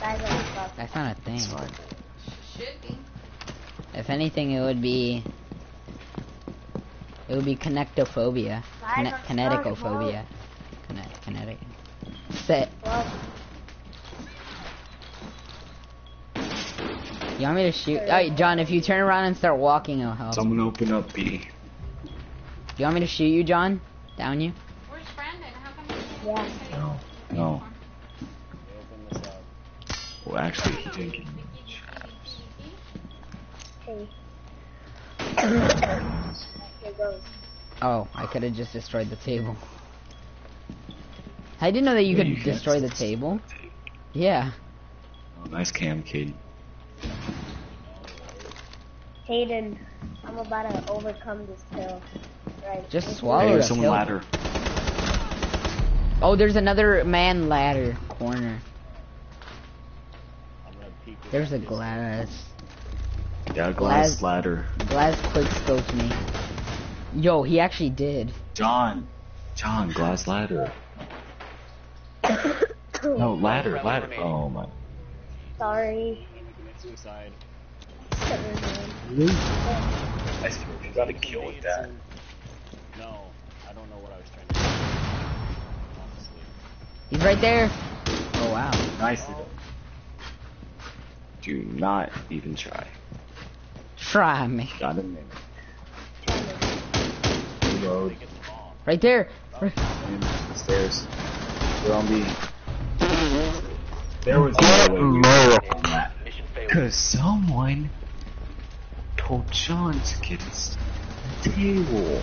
Guys, I'm stuck. That's not a thing. Should be. If anything, it would be. It would be connectophobia. Kine- Guys, kineticophobia. Kinet- kinetic. Set. Well, You want me to shoot? Alright, John, if you turn around and start walking, it'll help. Someone open up B. You want me to shoot you, John? Down you? Where's Brandon? How come Yeah. No. No. They opened this up. Well, actually, he didn't give me traps. Hey. (coughs) (coughs) Here. Oh, I could have just destroyed the table. I didn't know that you Wait, could you can't destroy the table. Yeah. Oh, nice cam, kid. Hayden, I'm about to overcome this hill. Right. Just swallow Hey, the there's someone ladder. Oh, there's another man ladder corner. I'm gonna peek. with There's a glass. Yeah, glass Glad- ladder. Glass quick scoped me. Yo, he actually did. John. John, glass ladder. No, (laughs) ladder, ladder. Oh my. Sorry. Suicide. I swear, you gotta kill with that. No, I don't know what I was trying to do. Honestly. He's right there. Oh wow. Nicely done. Do not even try. Try me. Got him in. Reload. Get the bomb. Right there. In the stairs. They're on me. There was no oh, way we were on that. Mission failed. Because someone told John to get us the table.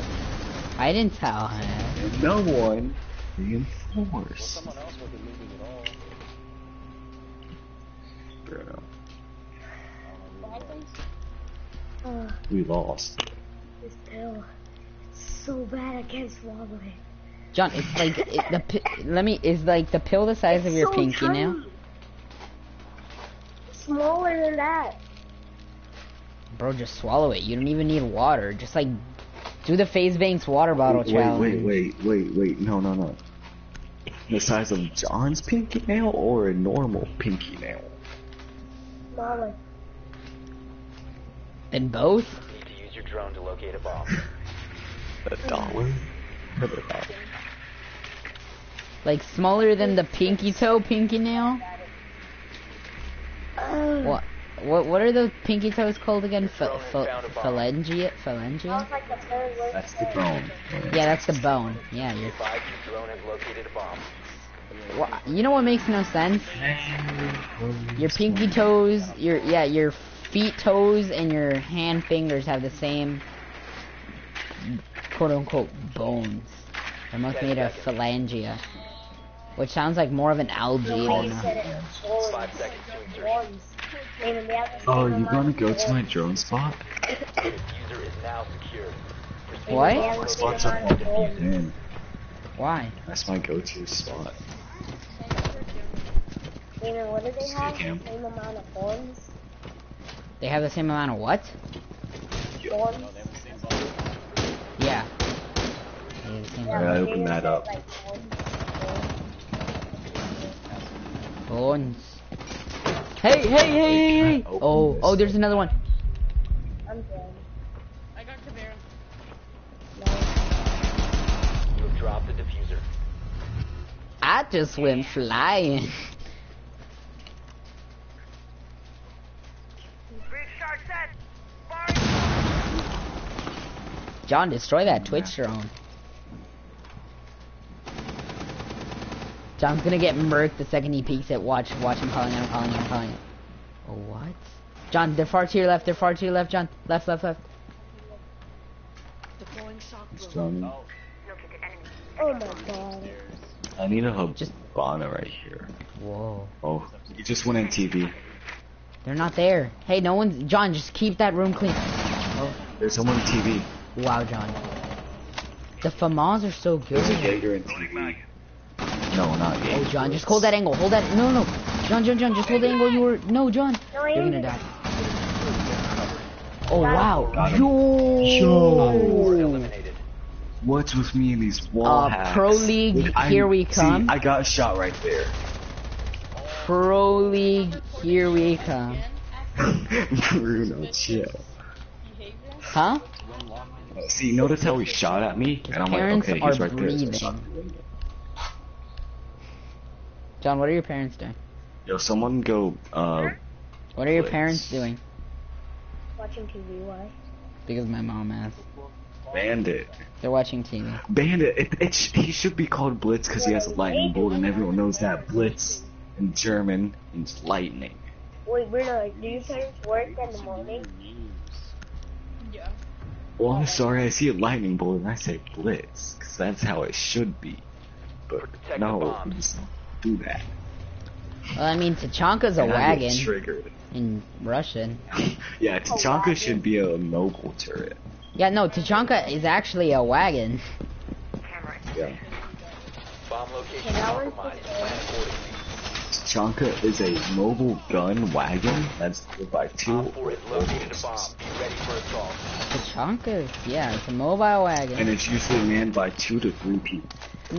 I didn't tell him. And no one reinforced. someone else wasn't moving at all. Bruno. Oh, We lost. this pill. It's so bad I can't swallow it. John, it's like it, the pi- let me is like the pill the size of your so pinky tiny. now. Smaller than that. Bro, just swallow it. You don't even need water. Just like do the phase banks water bottle wait, challenge. wait, wait, wait, wait. wait. No, no, no. The size of John's pinky nail or a normal pinky nail? Smaller. Then both. Need to use your drone to locate a bomb. (laughs) A dollar? For the dollar. Like smaller than the pinky toe pinky nail. Uh, What? What? What are the pinky toes called again? Ph- Drone ph- found a bomb. phalangia? Phalangia? was like the third worst That's the bone. Yeah, that's the bone. Yeah, you're. Advise your drone has located a bomb. Wha- You know what makes no sense? Your pinky toes, your yeah, your feet toes and your hand fingers have the same quote unquote bones. They're both made of phalangia, which sounds like more of an algae than a. it, horns. Five seconds to insertion. Horns. Maybe they have the Oh, same you gonna go to my drone spot? Diffuser is now secured. Proceed What? Maybe they have My spot's up amount on of in. Why? That's my go-to spot. Damon, what do they have? Cam. The same amount of horns? They have the same amount of what? Horns? Yeah. They have Yeah, Alright, amount. open that up. Bones. Hey, hey, hey, hey, hey! Open Oh, oh, there's another one. I'm dead. I got Caveira. No. You have dropped the diffuser. I just went flying. John, destroy that Twitch drone. John's gonna get murked the second he peeks it. Watch, watch him calling it, I'm calling it, I'm calling it. Oh, what? John, they're far to your left, they're far to your left, John. Left, left, left. Deploying shock It's drone. done. Oh. oh my god. I need a hub Just- Habana right here. Whoa. Oh, you just went in TV. They're not there. Hey, no one's. John, just keep that room clean. Oh, There's someone in TV. Wow, John. The FAMAs are so There's a good. Jaeger in TV. No, not Oh, John, just hold that angle. Hold that. No, no. John, John, John, just hold the angle you were. No, John. You're gonna die. Oh, wow. Got him. Yo. Yo. Eliminated. What's with me in these wall Uh, hacks? Pro League, Dude, I'm- here we see, come. I got a shot right there. Pro League, here we come. (laughs) Bruno, chill. Behavior? Huh? See, notice how he shot at me? And I'm like, okay, he's right there. breathing. shot the window. John, what are your parents doing? Yo, someone go, uh, What are your Please. parents doing? Watching TV, why? Because my mom asked. Bandit. They're watching TV. Bandit. It, it sh- he should be called Blitz because he has a lightning bolt, and everyone knows that Blitz in German means lightning. Wait, Bruno, do your parents work in the morning? Yeah. Well, I'm sorry, I see a lightning bolt and I say Blitz because that's how it should be. But Protect no, bomb. we just don't do that. Well, I mean, Tachanka's a And wagon Triggered. in Russian. (laughs) Yeah, Tachanka should be a mobile turret. Yeah, no, Tachanka is actually a wagon. Yeah. Bomb location compromised. Plan accordingly. Tachanka is a mobile gun wagon that's pulled by two Op 4 has located a bomb. Be ready for assault. Tachanka, yeah, it's a mobile wagon. and it's usually manned by two to three people.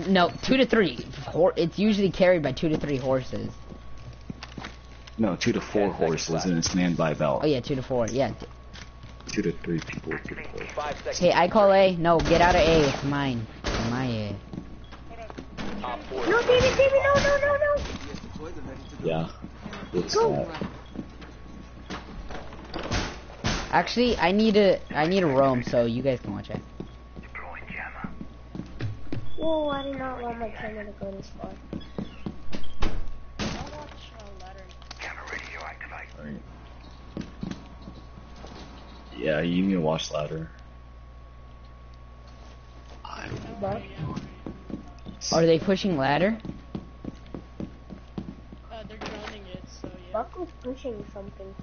No, two to three. Hor- it's usually carried by two to three horses. No, two to four seconds horses, left. and it's manned by about Oh yeah, two to four. Yeah. two to three people. Two to four. Hey, I call A. No, get out of A. It's mine. It's my A. Op 4 No, David, David, no, no, no, no! Yeah. It's Go. that. Actually, I need a I need a roam, so you guys can watch it. Whoa, I did not want my camera to go this far. I'll watch uh, ladder. Right. Yeah, you need to watch ladder. I But, Are they pushing ladder? Uh, they're droning it, so yeah. Buck was pushing something.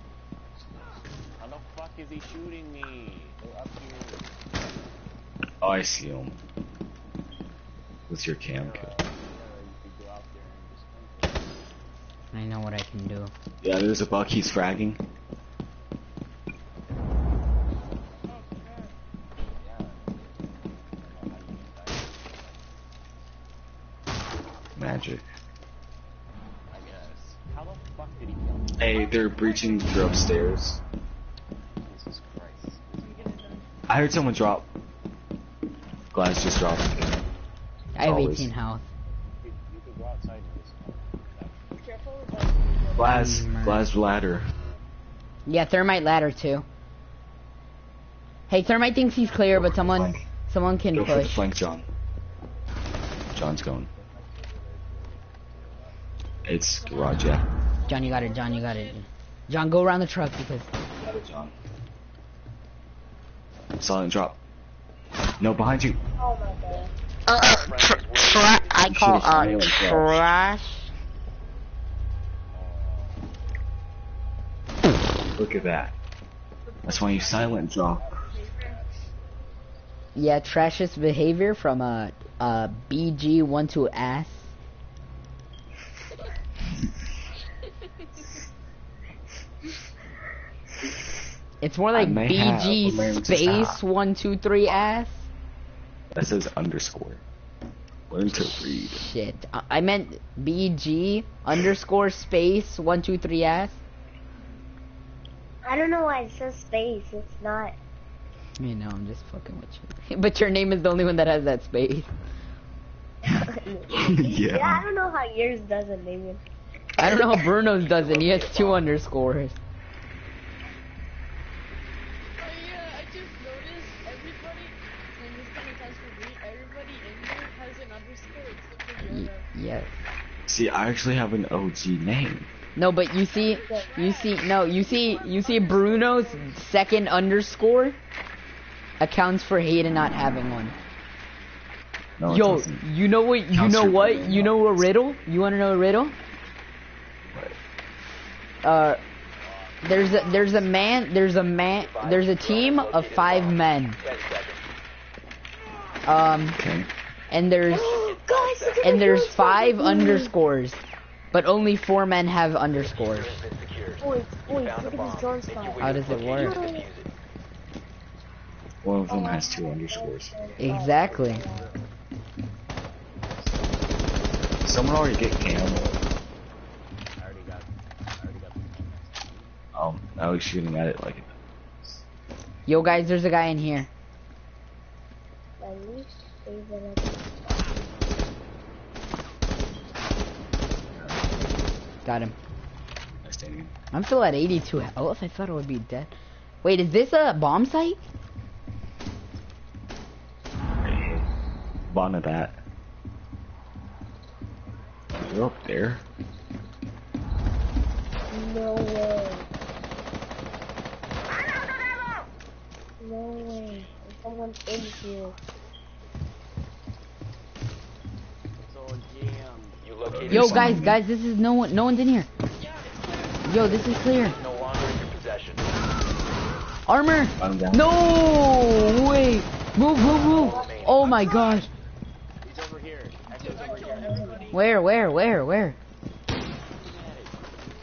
How the fuck is he shooting me? They're up here. Oh, I see him. With your cam kit. yeah, you could go out there and just hunt them. I know what I can do. Yeah, there's a buck. He's fragging. Oh, crap. Yeah. I don't know how you use that. Magic. I guess. How the fuck did he kill me? Hey, they're breaching through upstairs. Jesus Christ. I'm getting done. I heard someone drop. Glass just dropped. I have Always. 18 health. You could, go outside and just Careful. Glass, glass ladder. Yeah, thermite ladder too. Hey, thermite thinks he's clear, but someone, someone can Go for the push. flank, John. John's going. It's garage, yeah. John, you got it. John, you got it. John, go around the truck because Got it, John. Silent drop. No, behind you. Oh my god. uh, tr- tra- I call should've uh silent trash. Look at that. That's why you silent drop. Yeah, trashiest behavior from uh uh BG one to ass. It's more like may have, but maybe BG space have. one two three ass. That says underscore. Learn to read. Shit, I, I meant BG underscore space one two three ass. I don't know why it says space. It's not. You know, I'm just fucking with you. (laughs) But your name is the only one that has that space. (laughs) (laughs) yeah. I don't know how yours doesn't, David. I don't know how Bruno's doesn't. He has two underscores. Oh yeah, I just noticed everybody, and this kind of counts for me, everybody in here has an underscore except for Y- Yoda. yes. See, I actually have an OG name. No, but you see, you see, no, you see, you see Bruno's second underscore accounts for Hayden not having one. No, Yo, you know what? You know what? You know a riddle? You want to know a riddle? Uh, there's a there's a man there's a man there's a team of five men. Um, and there's Guys, look at and there's five underscores, but only four men have underscores. Has been secured. Boys, boys, Found a look at bomb. these drones Make your fight. way How does it work? and defuse it. One of them has two underscores. Exactly. Someone already get cam. I already got. I already got the camera. Um, I was shooting at it like it. Yo, guys, there's a guy in here. At least even at Got him. Nice. I'm still at 82 health. I thought I would be dead. Wait, is this a bomb site? spawn at that. You're up there. No way. No way. Someone's in here. You located Yo, guys, guys, this is no one. No one's in here. Yo, this is clear. no longer in your possession. Armor. I'm down. No way. Move, move, move. Oh my gosh. He's over here. Echo's over here. Where, where, where, where?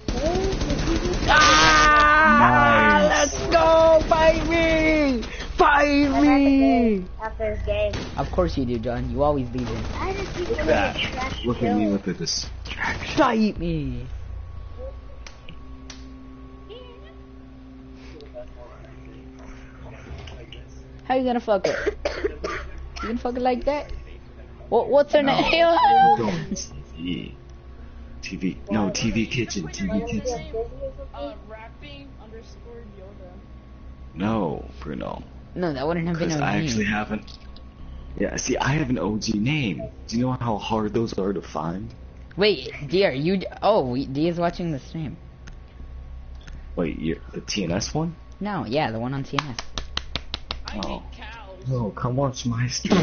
Hey, did you just Ah! Nice. Let's go! Fight me! Fight I had to me! after this game. Of course you do, John. You always leave him. I just keep Look at getting that. Look at me kill. with the distraction. Fight me! How you gonna fuck it? You gonna fuck it like that? What, what's her name? (laughs) TV. TV. No, TV kitchen. TV kitchen. Uh, rapping underscore Yoda. No, Bruno. No, that wouldn't have been Because a I actually haven't. Yeah, see, I have an OG name. Do you know how hard those are to find? Wait, dear, you. Oh, we- is watching the stream. Wait, you're the TNS one? No, yeah, the one on TNS. I Oh. hate cows. No, come watch my (laughs) stream.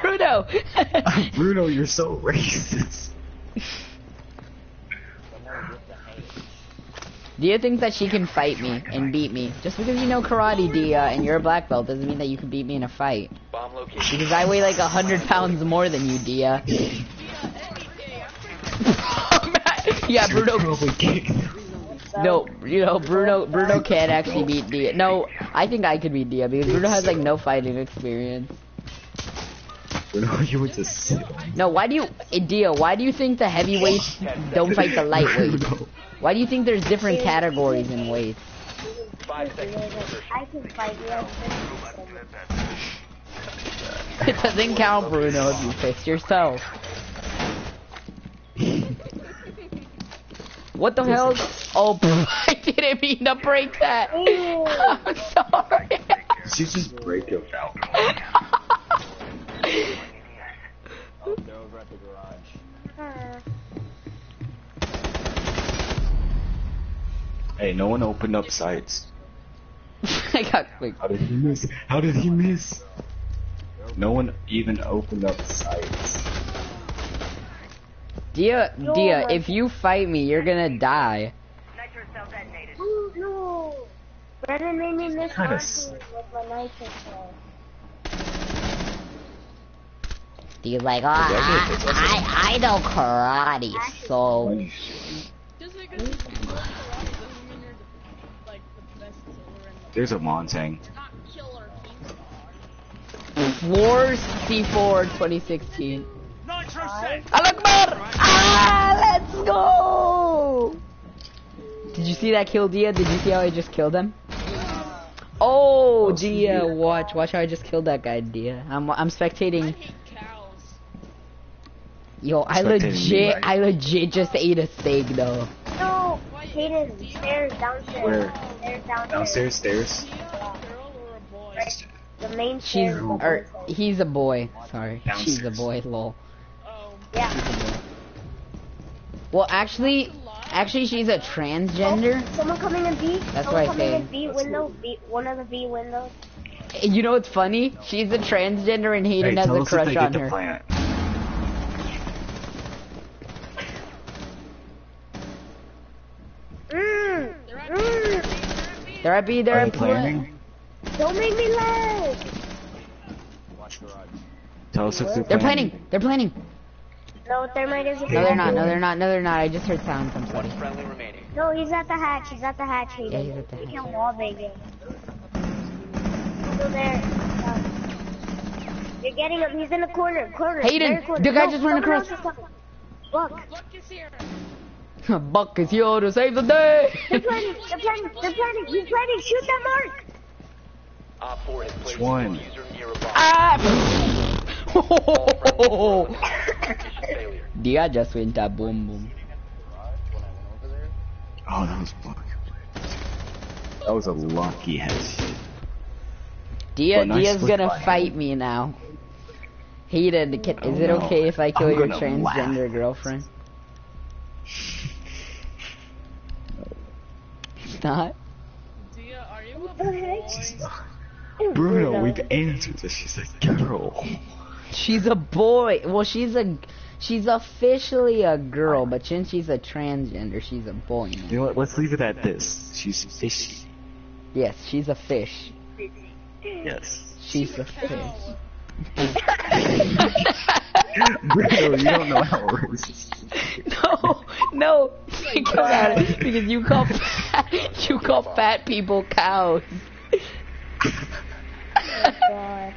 Bruno! (laughs) Bruno, you're so racist. (laughs) Dia thinks that she can fight me and beat me. Just because you know karate, Dia, and you're a black belt doesn't mean that you can beat me in a fight. Because I weigh like a hundred pounds more than you, Dia. (laughs) yeah, Bruno. No, you know, Bruno. Bruno can't actually beat Dia. No, I think I could beat Dia because Bruno has like no fighting experience. Bruno, (laughs) you would just No, why do you, eh, Dia? Why do you think the heavyweights don't fight the lightweights? Bruno. Why do you think there's different categories in weights? I can fight you. It doesn't count, Bruno, if you piss yourself. What the hell? Oh, (laughs) I didn't mean to break that. I'm sorry. Did you just break your falcon? (laughs) Hey, no one opened up sights. (laughs) I got quick. How did he miss? How did he miss? No one even opened up sights. Dia, Dia, if you fight me, you're gonna die. Oh (gasps) no! Brennan made me miss Kinda one s- with my nitro cell. Dia's like, oh, I, I, I know karate, so. Just because you can kill karate doesn't mean you're the, like the best killer in the There's a Montang. You're not killer king Wars C4 2016. Nitro Alakbar! Ah, let's go! Did you see that kill Dia? Did you see how I just killed him? Oh, Dia, watch, watch how I just killed that guy, Dia. I'm, I'm spectating. I hate cows. Yo, I Spectating me, legit, right? I legit just ate a steak though. No! Hayden, stairs, downstairs. Where? Stairs, downstairs. Downstairs, stairs. Is he a girl or a boy? The main She's, or he's a boy. Sorry, she's a boy. Lol. Oh. Yeah. Well, actually, actually, she's a transgender. Oh, someone coming in B. That's Someone what I coming say. in B window. B, one of the B windows. You know what's funny? She's a transgender and Hayden Hey, has tell a us if crush they on get the her. Plant. Mmm. They're at Mmm. They're at B. They're at they B. planning? Don't make me lag. Watch garage. Tell us if they're They're planning. planning. They're planning. No, thermite isn't. No, they're not. No, they're not. No, they're not. I just heard sounds. I'm sorry. One friendly remaining. No, he's at the hatch. He's at the hatch. Hayden. Yeah, he's at the He hatch. can wall banging. Go there. Um, You're getting him. He's in the corner. Corner. Hayden, corner. the guy No, just ran across. else is coming. Look. Look is here. Buck is here to save the day. They're planning. They're planning. They're planning. He's planning. Shoot that mark. Op 4 has placed one? user near a bomb. ah! Mission failure. Dia just went a boom boom. Oh, that was lucky. That was a lucky headshot. Dia, But nice Dia's split gonna by fight me now. Heated, can, is Oh, it no. okay if I kill I'm your gonna transgender laugh. girlfriend? It's not? Dia, are you a What the heck? Bruno, we've answered this. She's a girl. She's a boy. Well, she's a, she's officially a girl, but since she's a transgender, she's a boy now. You know what? Let's leave it at this. She's fishy. Yes, she's a fish. Yes. She's a fish. Bruno, you don't know how racist. No, no, think about it. Because you call fat, you call fat people cows. God.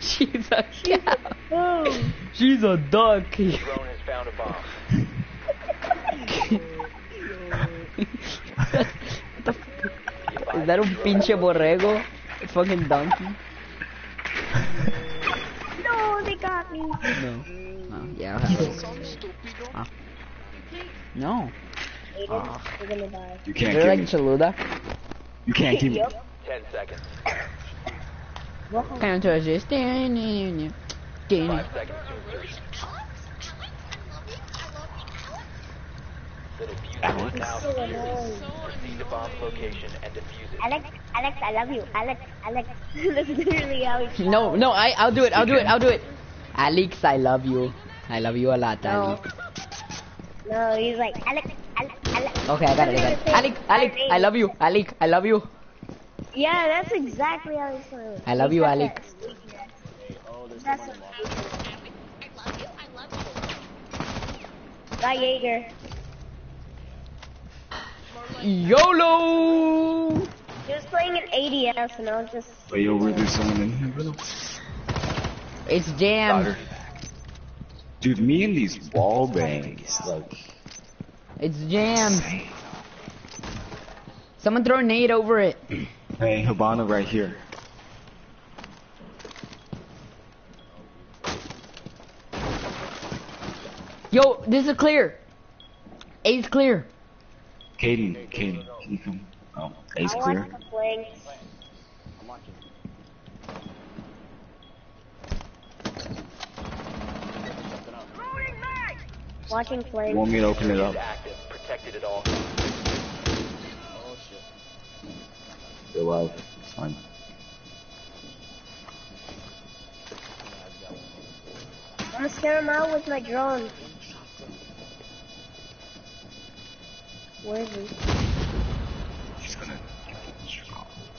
She's a cow. Oh. She's a donkey. Drone has found a bomb. What the f- Is that un pinche borrego? A fucking donkey? (laughs) No, they got me. No. Oh, yeah, I'll have it. Ah. No. Aiden, you're gonna die. You can't They're like me. chaluda. You can't give me. Yep. Ten seconds. What? Can't resist. Five seconds to insertion. The diffuser Alex? is now So Proceed to bomb's location and defuse it. Alex, Alex, I love you. Alex, Alex. (laughs) That's literally how he No, no, I, I'll do it, I'll do it, I'll do it. Alex, I love you. I love you a lot, No. Alex. No, he's like, Alex, Alex, Alex. Okay, I got it, I got it. Alex, Alex, I love you. Alex, I love you. Yeah, that's exactly how he's saying. I love you, Alex. That's Got Jaeger. YOLO! He was playing an ADS and I was just. Wait, yo, were there someone in here, Bruno? It's jammed. Dude, me and these wall bangs, like. It's jammed. Someone throw a nade over it. (clears throat) Hey, Habana right here. Yo, this is clear. A's clear. Caden, Caden, can you come? Oh, I clear. watched the playing. I'm watching. Watching You want me to open it up? Active. Protected at all. Oh shit. You're live. It's fine. I'm gonna scare him out with my drone. Where is he? She's gonna.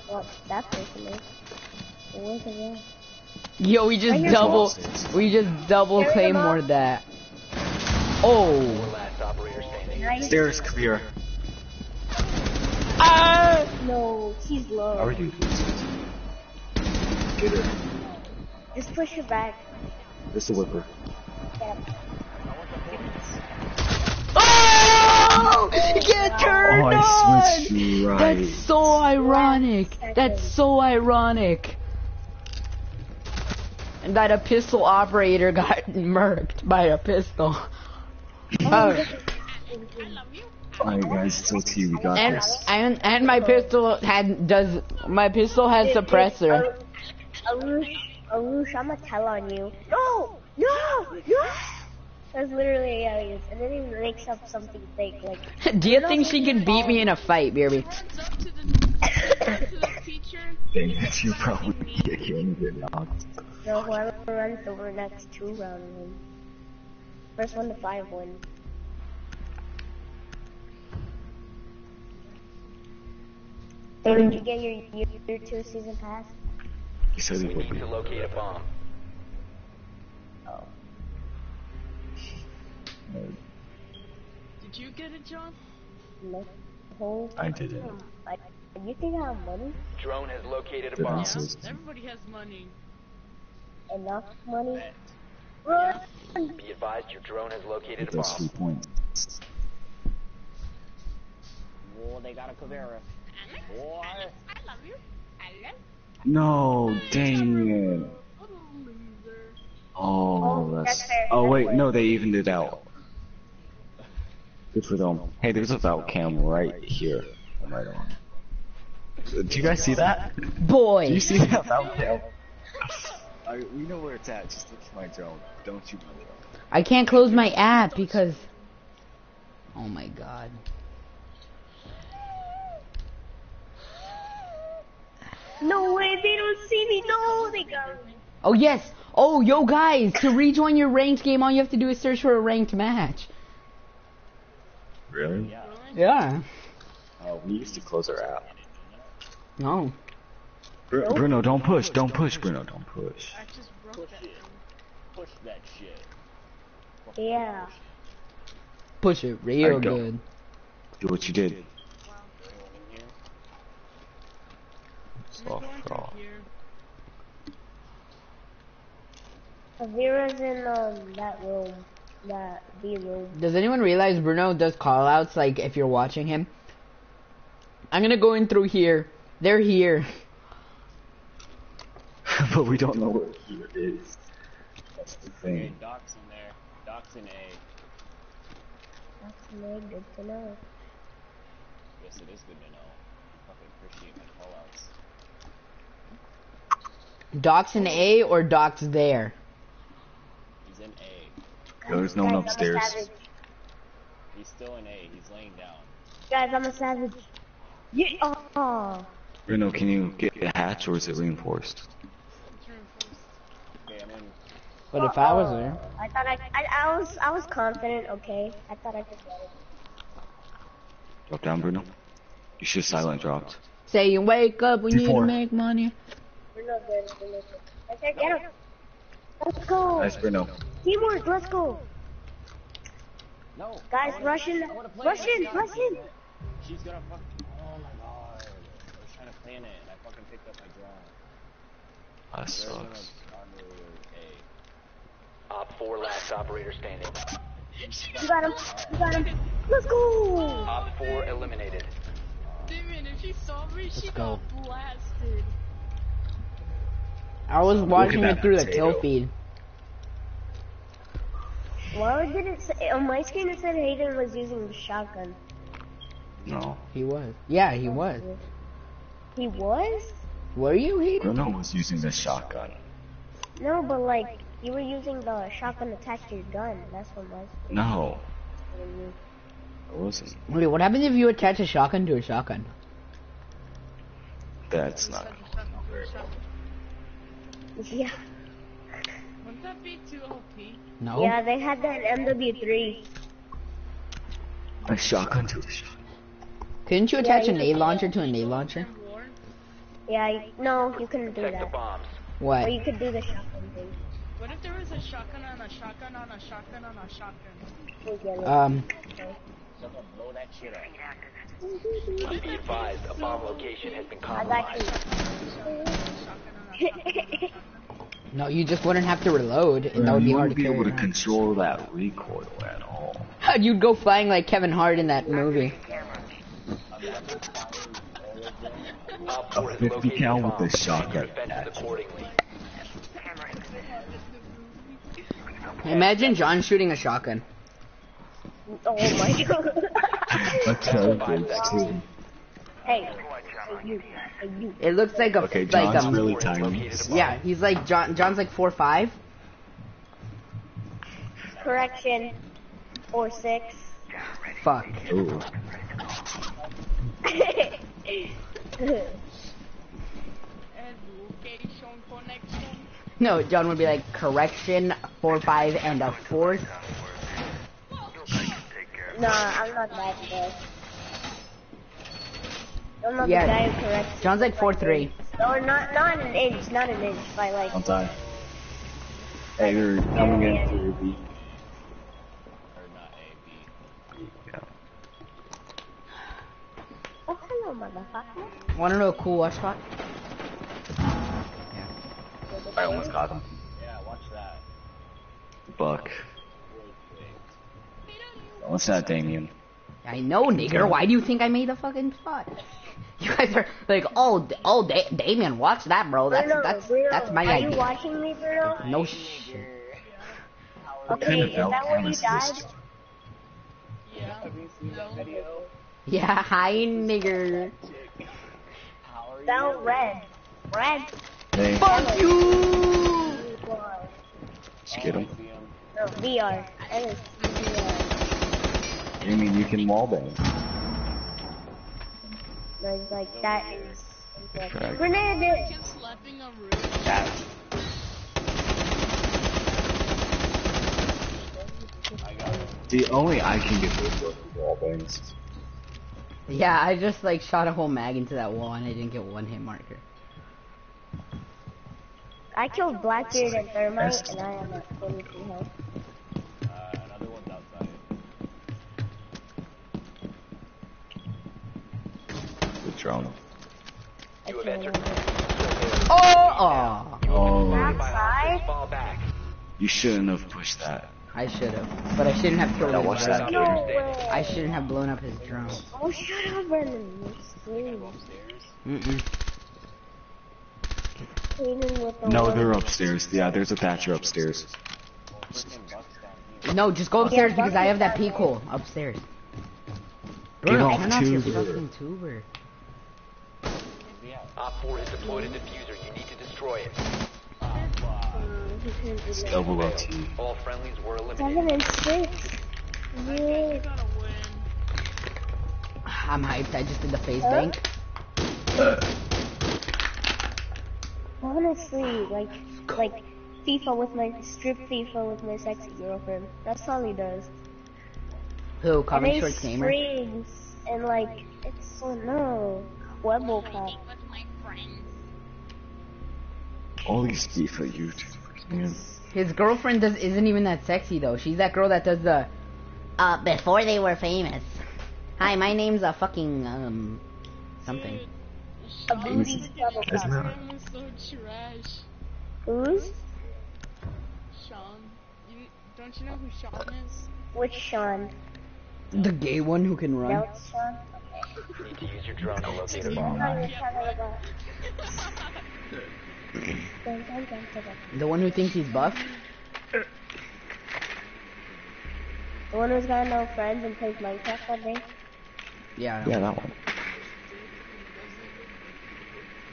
What? That person is. Where's the guy? Yo, we just Right double, we just double Carry him claymore that. Oh. Last operator standing. Nice. Stairs clear. Ah! No, he's low. How are you? Get her. Just push her back. This is a whipper. Yeah. (laughs) Oh! You get turned Oh, on! Switched right. That's so ironic. That's so ironic. And that a pistol operator (laughs) got murked by a pistol. (laughs) Oh, Alright, guys, it's OT. We got and this. and and my pistol had does my pistol has suppressor. Arush, Arush, I'm gonna tell on you. No! No! No! That's literally how he is. And then he makes up something fake, like, (laughs) Do you think she can beat me in a fight, Baby? Runs up to the, to the teacher. Dang it, you probably can't get knocked. no, whoever runs over next two round wins. First one to five wins. Hey, did you get your year, year two season pass? He said he would need to locate a bomb. Did you get it, John? No. Whole I did it. I, you think I have money? Drone has located a Did bomb. say- Everybody has money. Enough money? Run! Be advised your drone has located a That's three bomb. points. Whoa, they got a Caveira. What? I love you. I love No, dang it. Oh, Oh, that's. that's. Oh wait, no, they evened it out. Good for them. Hey, there's a Valk cam right here. Right on. Did you guys see that? Boy. Did you see that? that was, (laughs) I, we know where it's at. Just look for my drone. Don't shoot my. I can't close my app because. Oh my god. No way, they don't see me. No, they got me. Oh yes. Oh yo guys, to rejoin your ranked game, all you have to do is search for a ranked match. Really? Yeah. Oh, we used to close our app. No. Br- Bruno, don't push. Don't push, Bruno. Don't push. I just broke Push that it. Push that shit. Yeah. Push it real I don't. good. Do what you did. Anyone in here? Soft going through Caveira's in um that room, that B. Does anyone realize Bruno does callouts like if you're watching him? I'm gonna go in through here. They're here. (laughs) but we don't know where here is. That's the Okay, thing. Doc's in there. Doc's in A. That's really good to know. Yes, it is good to know. Fucking appreciate my callouts. Doc's in A or Doc's there? He's in A. There's no one Guys, I'm upstairs. He's still in A. He's laying down. Guys, I'm a savage. Yeah. Oh. Bruno, can you get a hatch or is it reinforced? It's reinforced. Okay, But if I was there, I thought I, I, I was, I was confident. Okay, I thought I could get it. Drop down, Bruno. You should have silent dropped. saying wake up, we need to D4. make money. We're not good. We're not good. Let's get him. Let's go. Nice, Bruno. Teamwork. Let's go. No! Guys, Russian, I wanna play Russian. Russian. She's gonna fuck. Oh my god. I was trying to plan it and I fucking picked up my drone. That There's sucks. A. Op 4 last operator standing. You got him. You got him. Let's go. Op 4 eliminated. Damien, if she saw me, she go. got blasted. I was watching it through the potato. kill feed. Why did it say, on my screen it said Hayden was using the shotgun? No. He was. Yeah, he was. He was? Were you here? Bruno was using the shotgun. No, but like, you were using the shotgun attached to your gun. That's what was. No. I wasn't. Wait, what happens if you attach a shotgun to a shotgun? That's not. Yeah. Wouldn't that be too OP? No. Yeah, they had that MW3. A shotgun to a shotgun. Couldn't you attach Yeah, a you nade launcher to a nade launcher? Yeah, you, no, you couldn't do Protect the that. bombs. Or What? you could do the shotgun thing. What if there was a shotgun on a shotgun on a shotgun on a shotgun? We'll get it. Um, Someone blow that shit up. Be advised, a bomb location has been I got you. compromised. Shotgun on a shotgun. no, you just wouldn't have to reload, and that would be hard to you wouldn't be able to control that recoil at all. (laughs) You'd go flying like Kevin Hart in that movie. Op 4 has 50 cal with bomb. the shotgun Defend attached. accordingly. Imagine John shooting a shotgun. Oh my god. (laughs) A tailgate too. hey, hey you, hey you. It looks like a Okay, like John's um, really tiny. yeah. He's like John. John's like four five. Correction. Or six. Fuck. Ooh. (laughs) No, John would be like correction four five and a fourth. Nah, I'm not that good. I'm not Yeah. the guy who corrects. John's like four three. Or not, not an inch, not an inch, by like. I'm sorry. Hey, you're coming in through B. Or not A, B. Yeah. Oh, hello, motherfucker. Want to know a cool watch spot? Yeah. I almost got him. Yeah, watch that. Buck. Wait, wait. What's that, Damien? I know, nigger. Why do you think I made the fucking spot? (laughs) You guys are like, oh, oh, da- Damien, watch that, bro. That's Bruno, that's Bruno, that's my idea. Are you watching me, Bruno? No shit. Okay, is that where you is died? Yeah. Have you seen? Yeah, hi, nigger. How red. Red. Hey, Fuck you! VR. did you get him? See him. No, VR. That is VR. You mean you can wallbang? Like, like that is. Correct. Grenade! Kept slapping a room. I got him. See, only I can get those wallbangs. Yeah, I just like shot a whole mag into that wall and I didn't get one hit marker. I killed Blackbeard and Thermite, and I am at 23 health. Drone. You have entered. Oh! Aw. Oh, Outside? Back. you shouldn't have pushed that. I should have, but I shouldn't have killed Now his watch that. No way. I shouldn't have blown up his drone. Oh, shut up. Cleaning with the No, they're upstairs. Yeah, there's a Thatcher upstairs. Freaking Buck's down here. No, just go upstairs Yeah, because I have that Bucky's peek hole upstairs. Get Bruno, off turn off your tuber. Fucking Op 4 has deployed a diffuser. You need to destroy it. Fuck. He couldn't do that. Double LT. All friendlies were eliminated. Seven and six. You Yeah. I'm hyped. I just did the face Huh? bank. Honestly, like, like FIFA with my strip FIFA with my sexy girlfriend. That's all he does. Who? and Comic they Shorts Gamer? springs and like it's so no. Webble pop. With my friends. All these FIFA YouTubers, man. His girlfriend does isn't even that sexy though. She's that girl that does the uh before they were famous. Hi, my name's a fucking um something. Dude, A Sean's booty double Isn't pop. that- Instagram is so trash. Who's? Sean. You, don't you know who Sean is? Which Sean? The gay one who can run. That was Sean? Need to use your drone to locate a I bomb. (laughs) The one who thinks he's buff. The one who's got no friends and plays Minecraft all day. Yeah, I. Yeah, that one.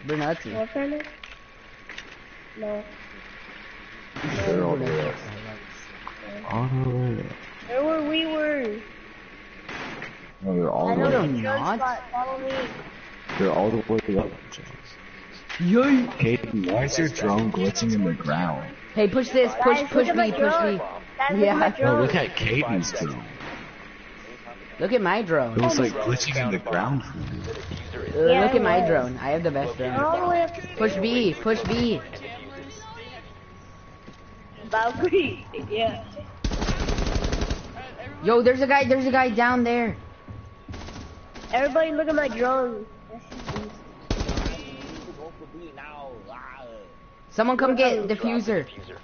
Brunazzi. What friend? No. They're all there. All the way. Where were we were? No, they're all I the know way. they're not. spot. Follow me. They're all the way up. Yay! Kaden, why is your drone glitching in the ground? Hey, push this. Push, Guys, push look me. Push drone. me. Guys, look Yeah. at my No, drone. look at Caden's drone. Look at my It was like glitching in the ground for me. The diffuser is Uh, Yeah, look at my drone. I have the best drone. All the way up Push B. Push B. Cameras, they have Valkyrie. Yeah. Yo, there's a guy. There's a guy down there. Everybody look at my drone. Go for B now. Ah. Someone come get the diffuser. diffuser.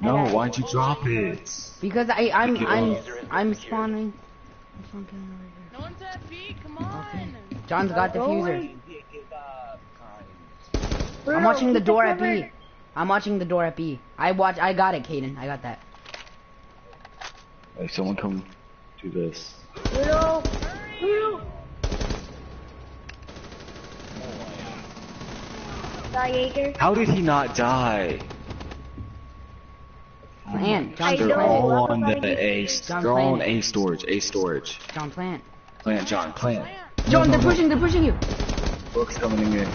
No, why'd you drop it? Because I, I'm, I'm. I'm spawning. I'm spawning over here. No one's at B, come on! John's got Go diffuser. away. Pick it up. Kind. I'm watching the door at B. covered. I'm watching the door at B. I watch. I got it, Caden. I got that. Hey, someone come do this. Bruno. Bruno. Die, Jaeger. How did he not die? Plant. Hmm. I John's They're plant. all on the A. John They're all on Plant. A storage. A storage. John plant. Plant, John. Plant. John, no, they're no. pushing. They're pushing you. Book's coming in.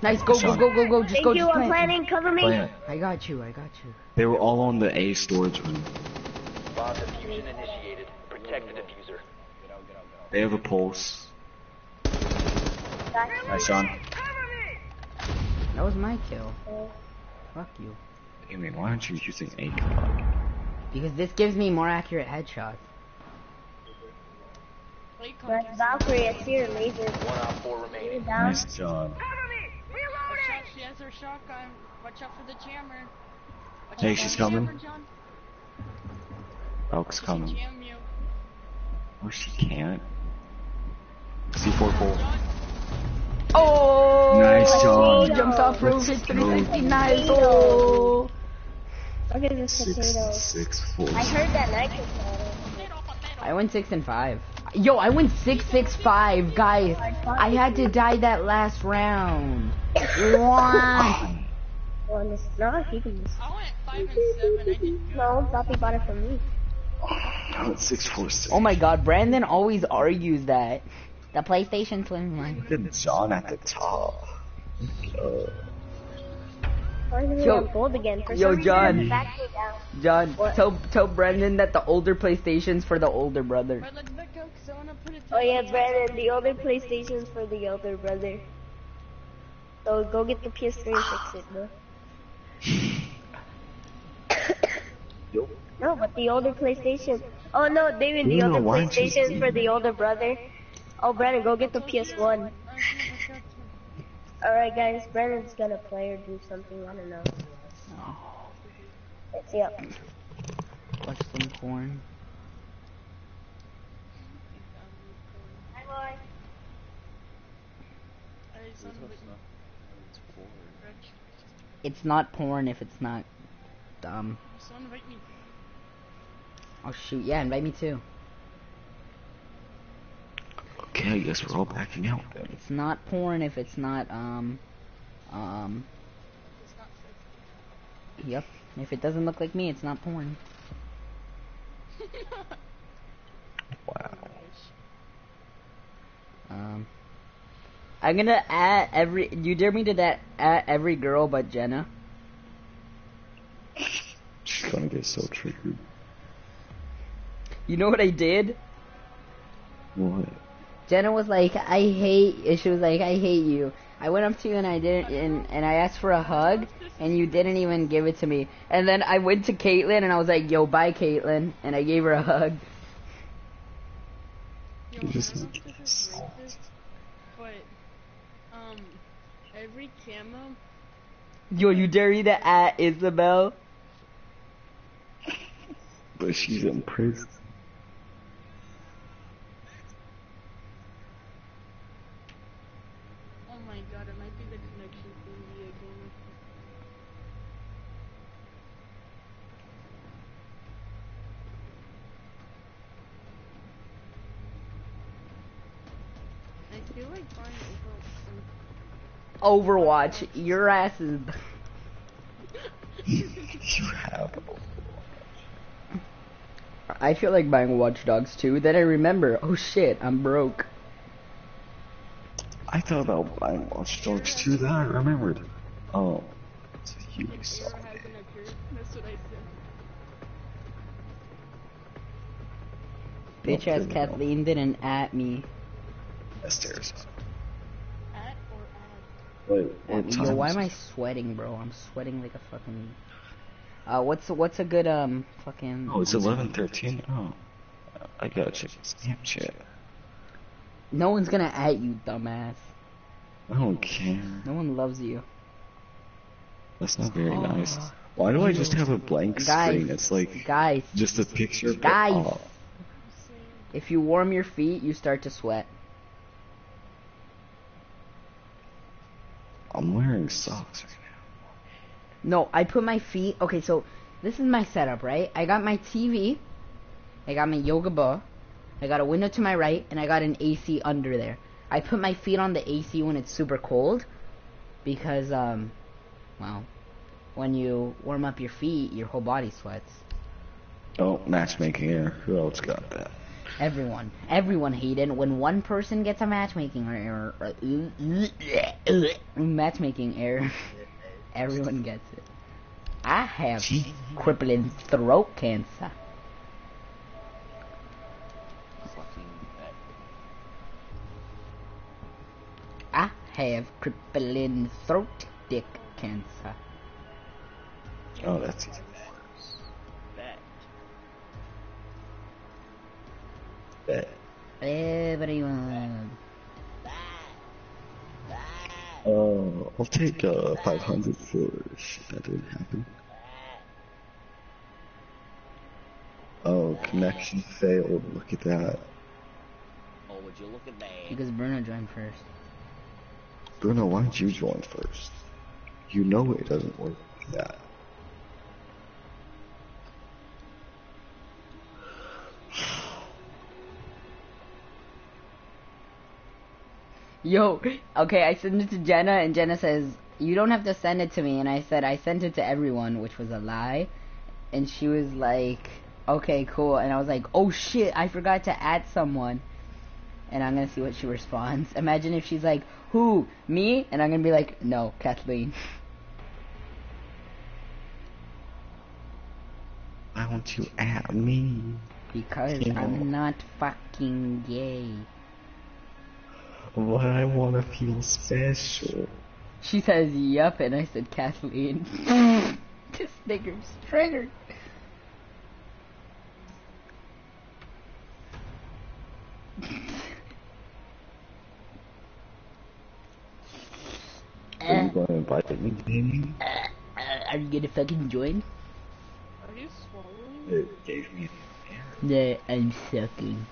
Nice. Go, go, Sean. go, go, go. Just Thank go. you, I'm plant. planning. Cover me. Plant. I got you. I got you. They were all on the A storage room. Bomb diffusion initiated. Protect the diffuser. Get out, get out, get out. They have a pulse. Nice, John. That was my kill. Fuck you. I mean, why aren't you using A cover? Because this gives me more accurate headshots. Play But Counter. Valkyrie, I see her laser. One op 4 remaining. down. Nice job. Watch out, she has her shotgun. Watch out for the jammer. Watch Hey, she's coming. jammer, John. Elk's She coming. jam you. Oh, she can't. C4 pull. John, Oh! Nice job. Jumps off roof. Hits Let's 360. go. Nice. Oh! Look at this potato. Six, six, four. I heard that nitro shot. potato, potato. I went six and five. Yo, I went six six five, guys. I had to die that last round. Why? Well, it's not. He can just. I went five and seven. I did No, Poppy bought it from me. (sighs) Now it's six four six. Oh my God, Brandon always argues that the PlayStation Slim one. Look at John at the top. Uh, Yo- I'm gold again. For yo, John. I'm back to down. John, What? tell tell Brendan that the older PlayStation's for the older brother. Alright, let's back out because I want to put it Oh yeah, Brandon, the older PlayStation's for the older brother. So go get the PS3 and fix it, bro. (coughs) yo, No, but the older PlayStation. Oh no, David, the older why don't you PlayStation's for the older brother. Oh, Brandon, go get the PS1. (laughs) Alright, guys, Brandon's gonna play or do something. I don't know. Let's see. Up. Watch some porn. Hi, boy. Alright, son of a- It's not porn if it's not dumb. Someone invite me. Oh shoot, yeah, invite me too. Okay, I guess we're all backing out then. It's not porn if it's not um um It's not sexy. yep. If it doesn't look like me, it's not porn. Wow. Um I'm gonna add every you dare me to that add every girl but Jenna. She's gonna get so triggered. You know what I did? What? Jenna was like, I hate she was like, I hate you. I went up to you and I didn't and, and I asked for a hug and you didn't even give it to me. And then I went to Caitlyn and I was like, Yo, bye Caitlyn and I gave her a hug. Yo, You I just don't know need if to this is get but um, every camo, Yo, you dare me to at Isabel? But she's in prison. oh my god, it might be the connection thingy again. I feel like buying Overwatch. Overwatch, your ass is You have. I feel like buying Watch Dogs too. Then I remember, oh shit, I'm broke. I thought about buying Watch Dogs 2, then I remembered. Oh, it's a huge Error suck. That's what I said. Bitch ass Kathleen didn't at me. That's stairs. At or ad? Wait, what Yo, why am I sweating, bro? I'm sweating like a fucking. Uh, what's what's a good um fucking? Oh, it's 11:13. Oh, I gotta check Snapchat. No one's gonna at you, dumbass. I don't care. No one loves you. That's not very nice. Why do I just have a blank Guys, screen? It's like Guys, just a picture. but- Guys. oh, if you warm your feet, you start to sweat. I'm wearing socks right now. No, I put my feet. Okay, so this is my setup, right? I got my TV, I got my yoga ball, I got a window to my right, and I got an AC under there. I put my feet on the AC when it's super cold, because um, well, when you warm up your feet, your whole body sweats. Oh, matchmaking air. Who else got that? Everyone, everyone hated when one person gets a matchmaking error. Uh, matchmaking error. (laughs) everyone gets it. I have crippling throat cancer. I have crippling throat dick cancer. Oh, that's easy. Bet. Everyone. Uh, I'll take uh 500 for shit that didn't happen. Oh, connection failed. Look at that. Oh, would you look at that? Because Bruno joined first. Bruno, why did you join first? You know it doesn't work like that. Yo, okay, I sent it to Jenna, and Jenna says, You don't have to send it to me. And I said, I sent it to everyone, which was a lie. And she was like, Okay, cool. And I was like, Oh shit, I forgot to add someone. And I'm gonna see what she responds. (laughs) Imagine if she's like, Who? Me? And I'm gonna be like, No, Kathleen. (laughs) Why don't you add me? Because I'm not fucking gay. But I wanna feel special. She says, Yup, and I said, Kathleen. (laughs) this nigger's triggered. (laughs) Are you gonna invite me, Damien? Uh, are you gonna fucking join? Are you swallowing? It gave me No, I'm sucking.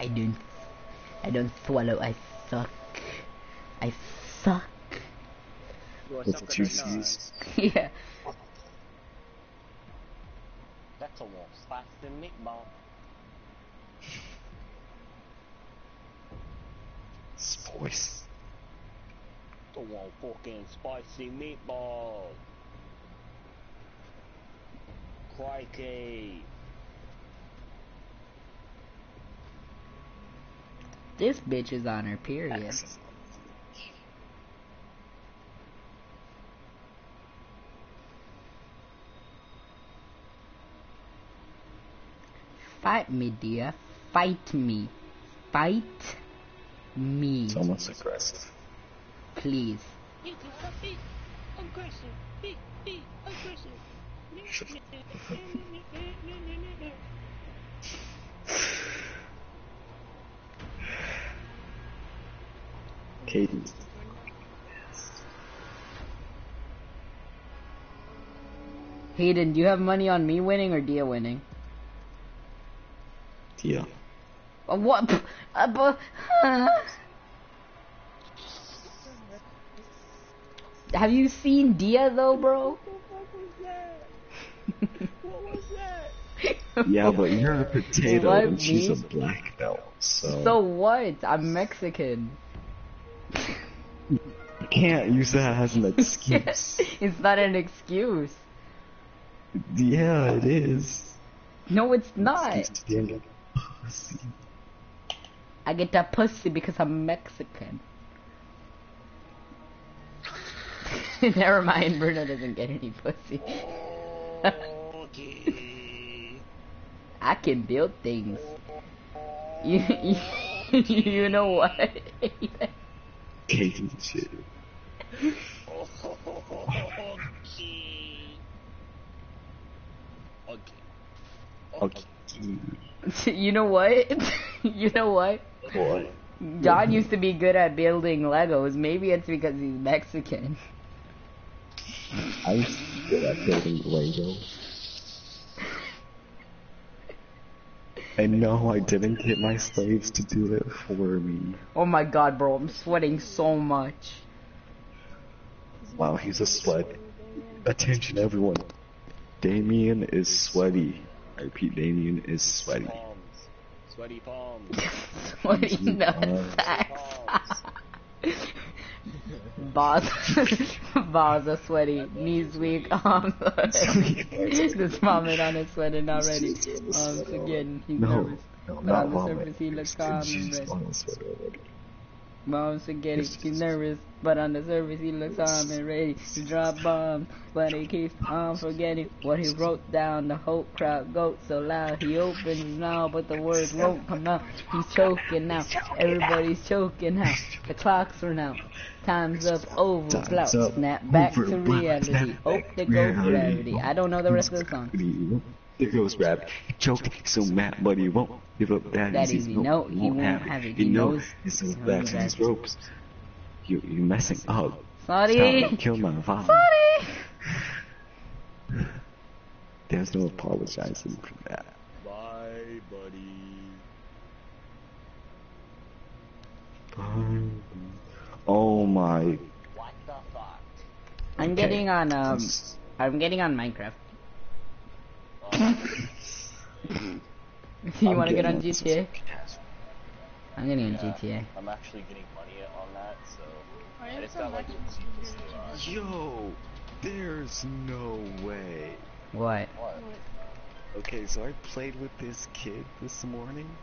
I don't. I don't swallow. I suck. I suck. You are With two. C's. yeah. That's a little spicy meatball. Spice. The one fucking spicy meatball. Crikey. This bitch is on her period. Fight me, dear. Fight me. Fight me. It's almost aggressive. Please. (laughs) (laughs) You gotta be aggressive. Be, be aggressive. Katie. Hayden, do you have money on me winning or Dia winning? Dia. Uh, What? Pff, Uh, bu- uh. Have you seen Dia though, bro? (laughs) Yeah, but you're a potato What, and she's a black belt, so, So what? I'm Mexican. You can't use that as an (laughs) excuse. it's not an excuse. yeah, it is. No, it's not. Excuse to being a pussy. I get that pussy because I'm Mexican. (laughs) Never mind, Bruno doesn't get any pussy. Okay. I can build things. (laughs) You, you, you know what? Okay. (laughs) You know what? (laughs) you know what? What? John used to be good at building Legos. Maybe it's because he's Mexican. I be good at building Lego. And no, I didn't get my slaves to do it for me. Oh my god, bro, I'm sweating so much. Wow, he's a sweat. Attention, everyone. Damien is sweaty. I repeat, Damien is sweaty. Palms. Sweaty palms. (laughs) Sweaty You (laughs) Boss, (laughs) Boss are sweaty, knees weak, arms Just vomit on his sweating already. Arms um, again, he's No, nervous. no, But on the surface he looks calm and ready. on his sweater already. Spaghetti, he's nervous, but on the surface he looks calm and ready to drop bombs. But he keeps on forgetting what he wrote down. The whole crowd goes so loud. He opens his mouth, but the words won't come out. He's choking now. Everybody's choking now. The clocks run out. Time's up, overflow. Time's up, Snap back to reality. Snap Hope back there to goes reality. gravity. I don't know the rest of the song. There goes rap. He choked so mad, but he won't give up that, That easy. easy. No, he won't have it. He, He knows knows it's so he's back to his get ropes. You, you messing up. Sorry. Trying kill my vibe. Sorry. There's no apologizing for that. Bye, buddy. Oh my. What the fuck? I'm Okay. getting on um I'm getting on Minecraft. (laughs) you wanna get on GTA? I'm getting a Yeah, GTA. I'm actually getting money on that, so I and am so got like much a Zeus garage. Yo, there's no way. What? What? What? Okay, so I played with this kid this morning,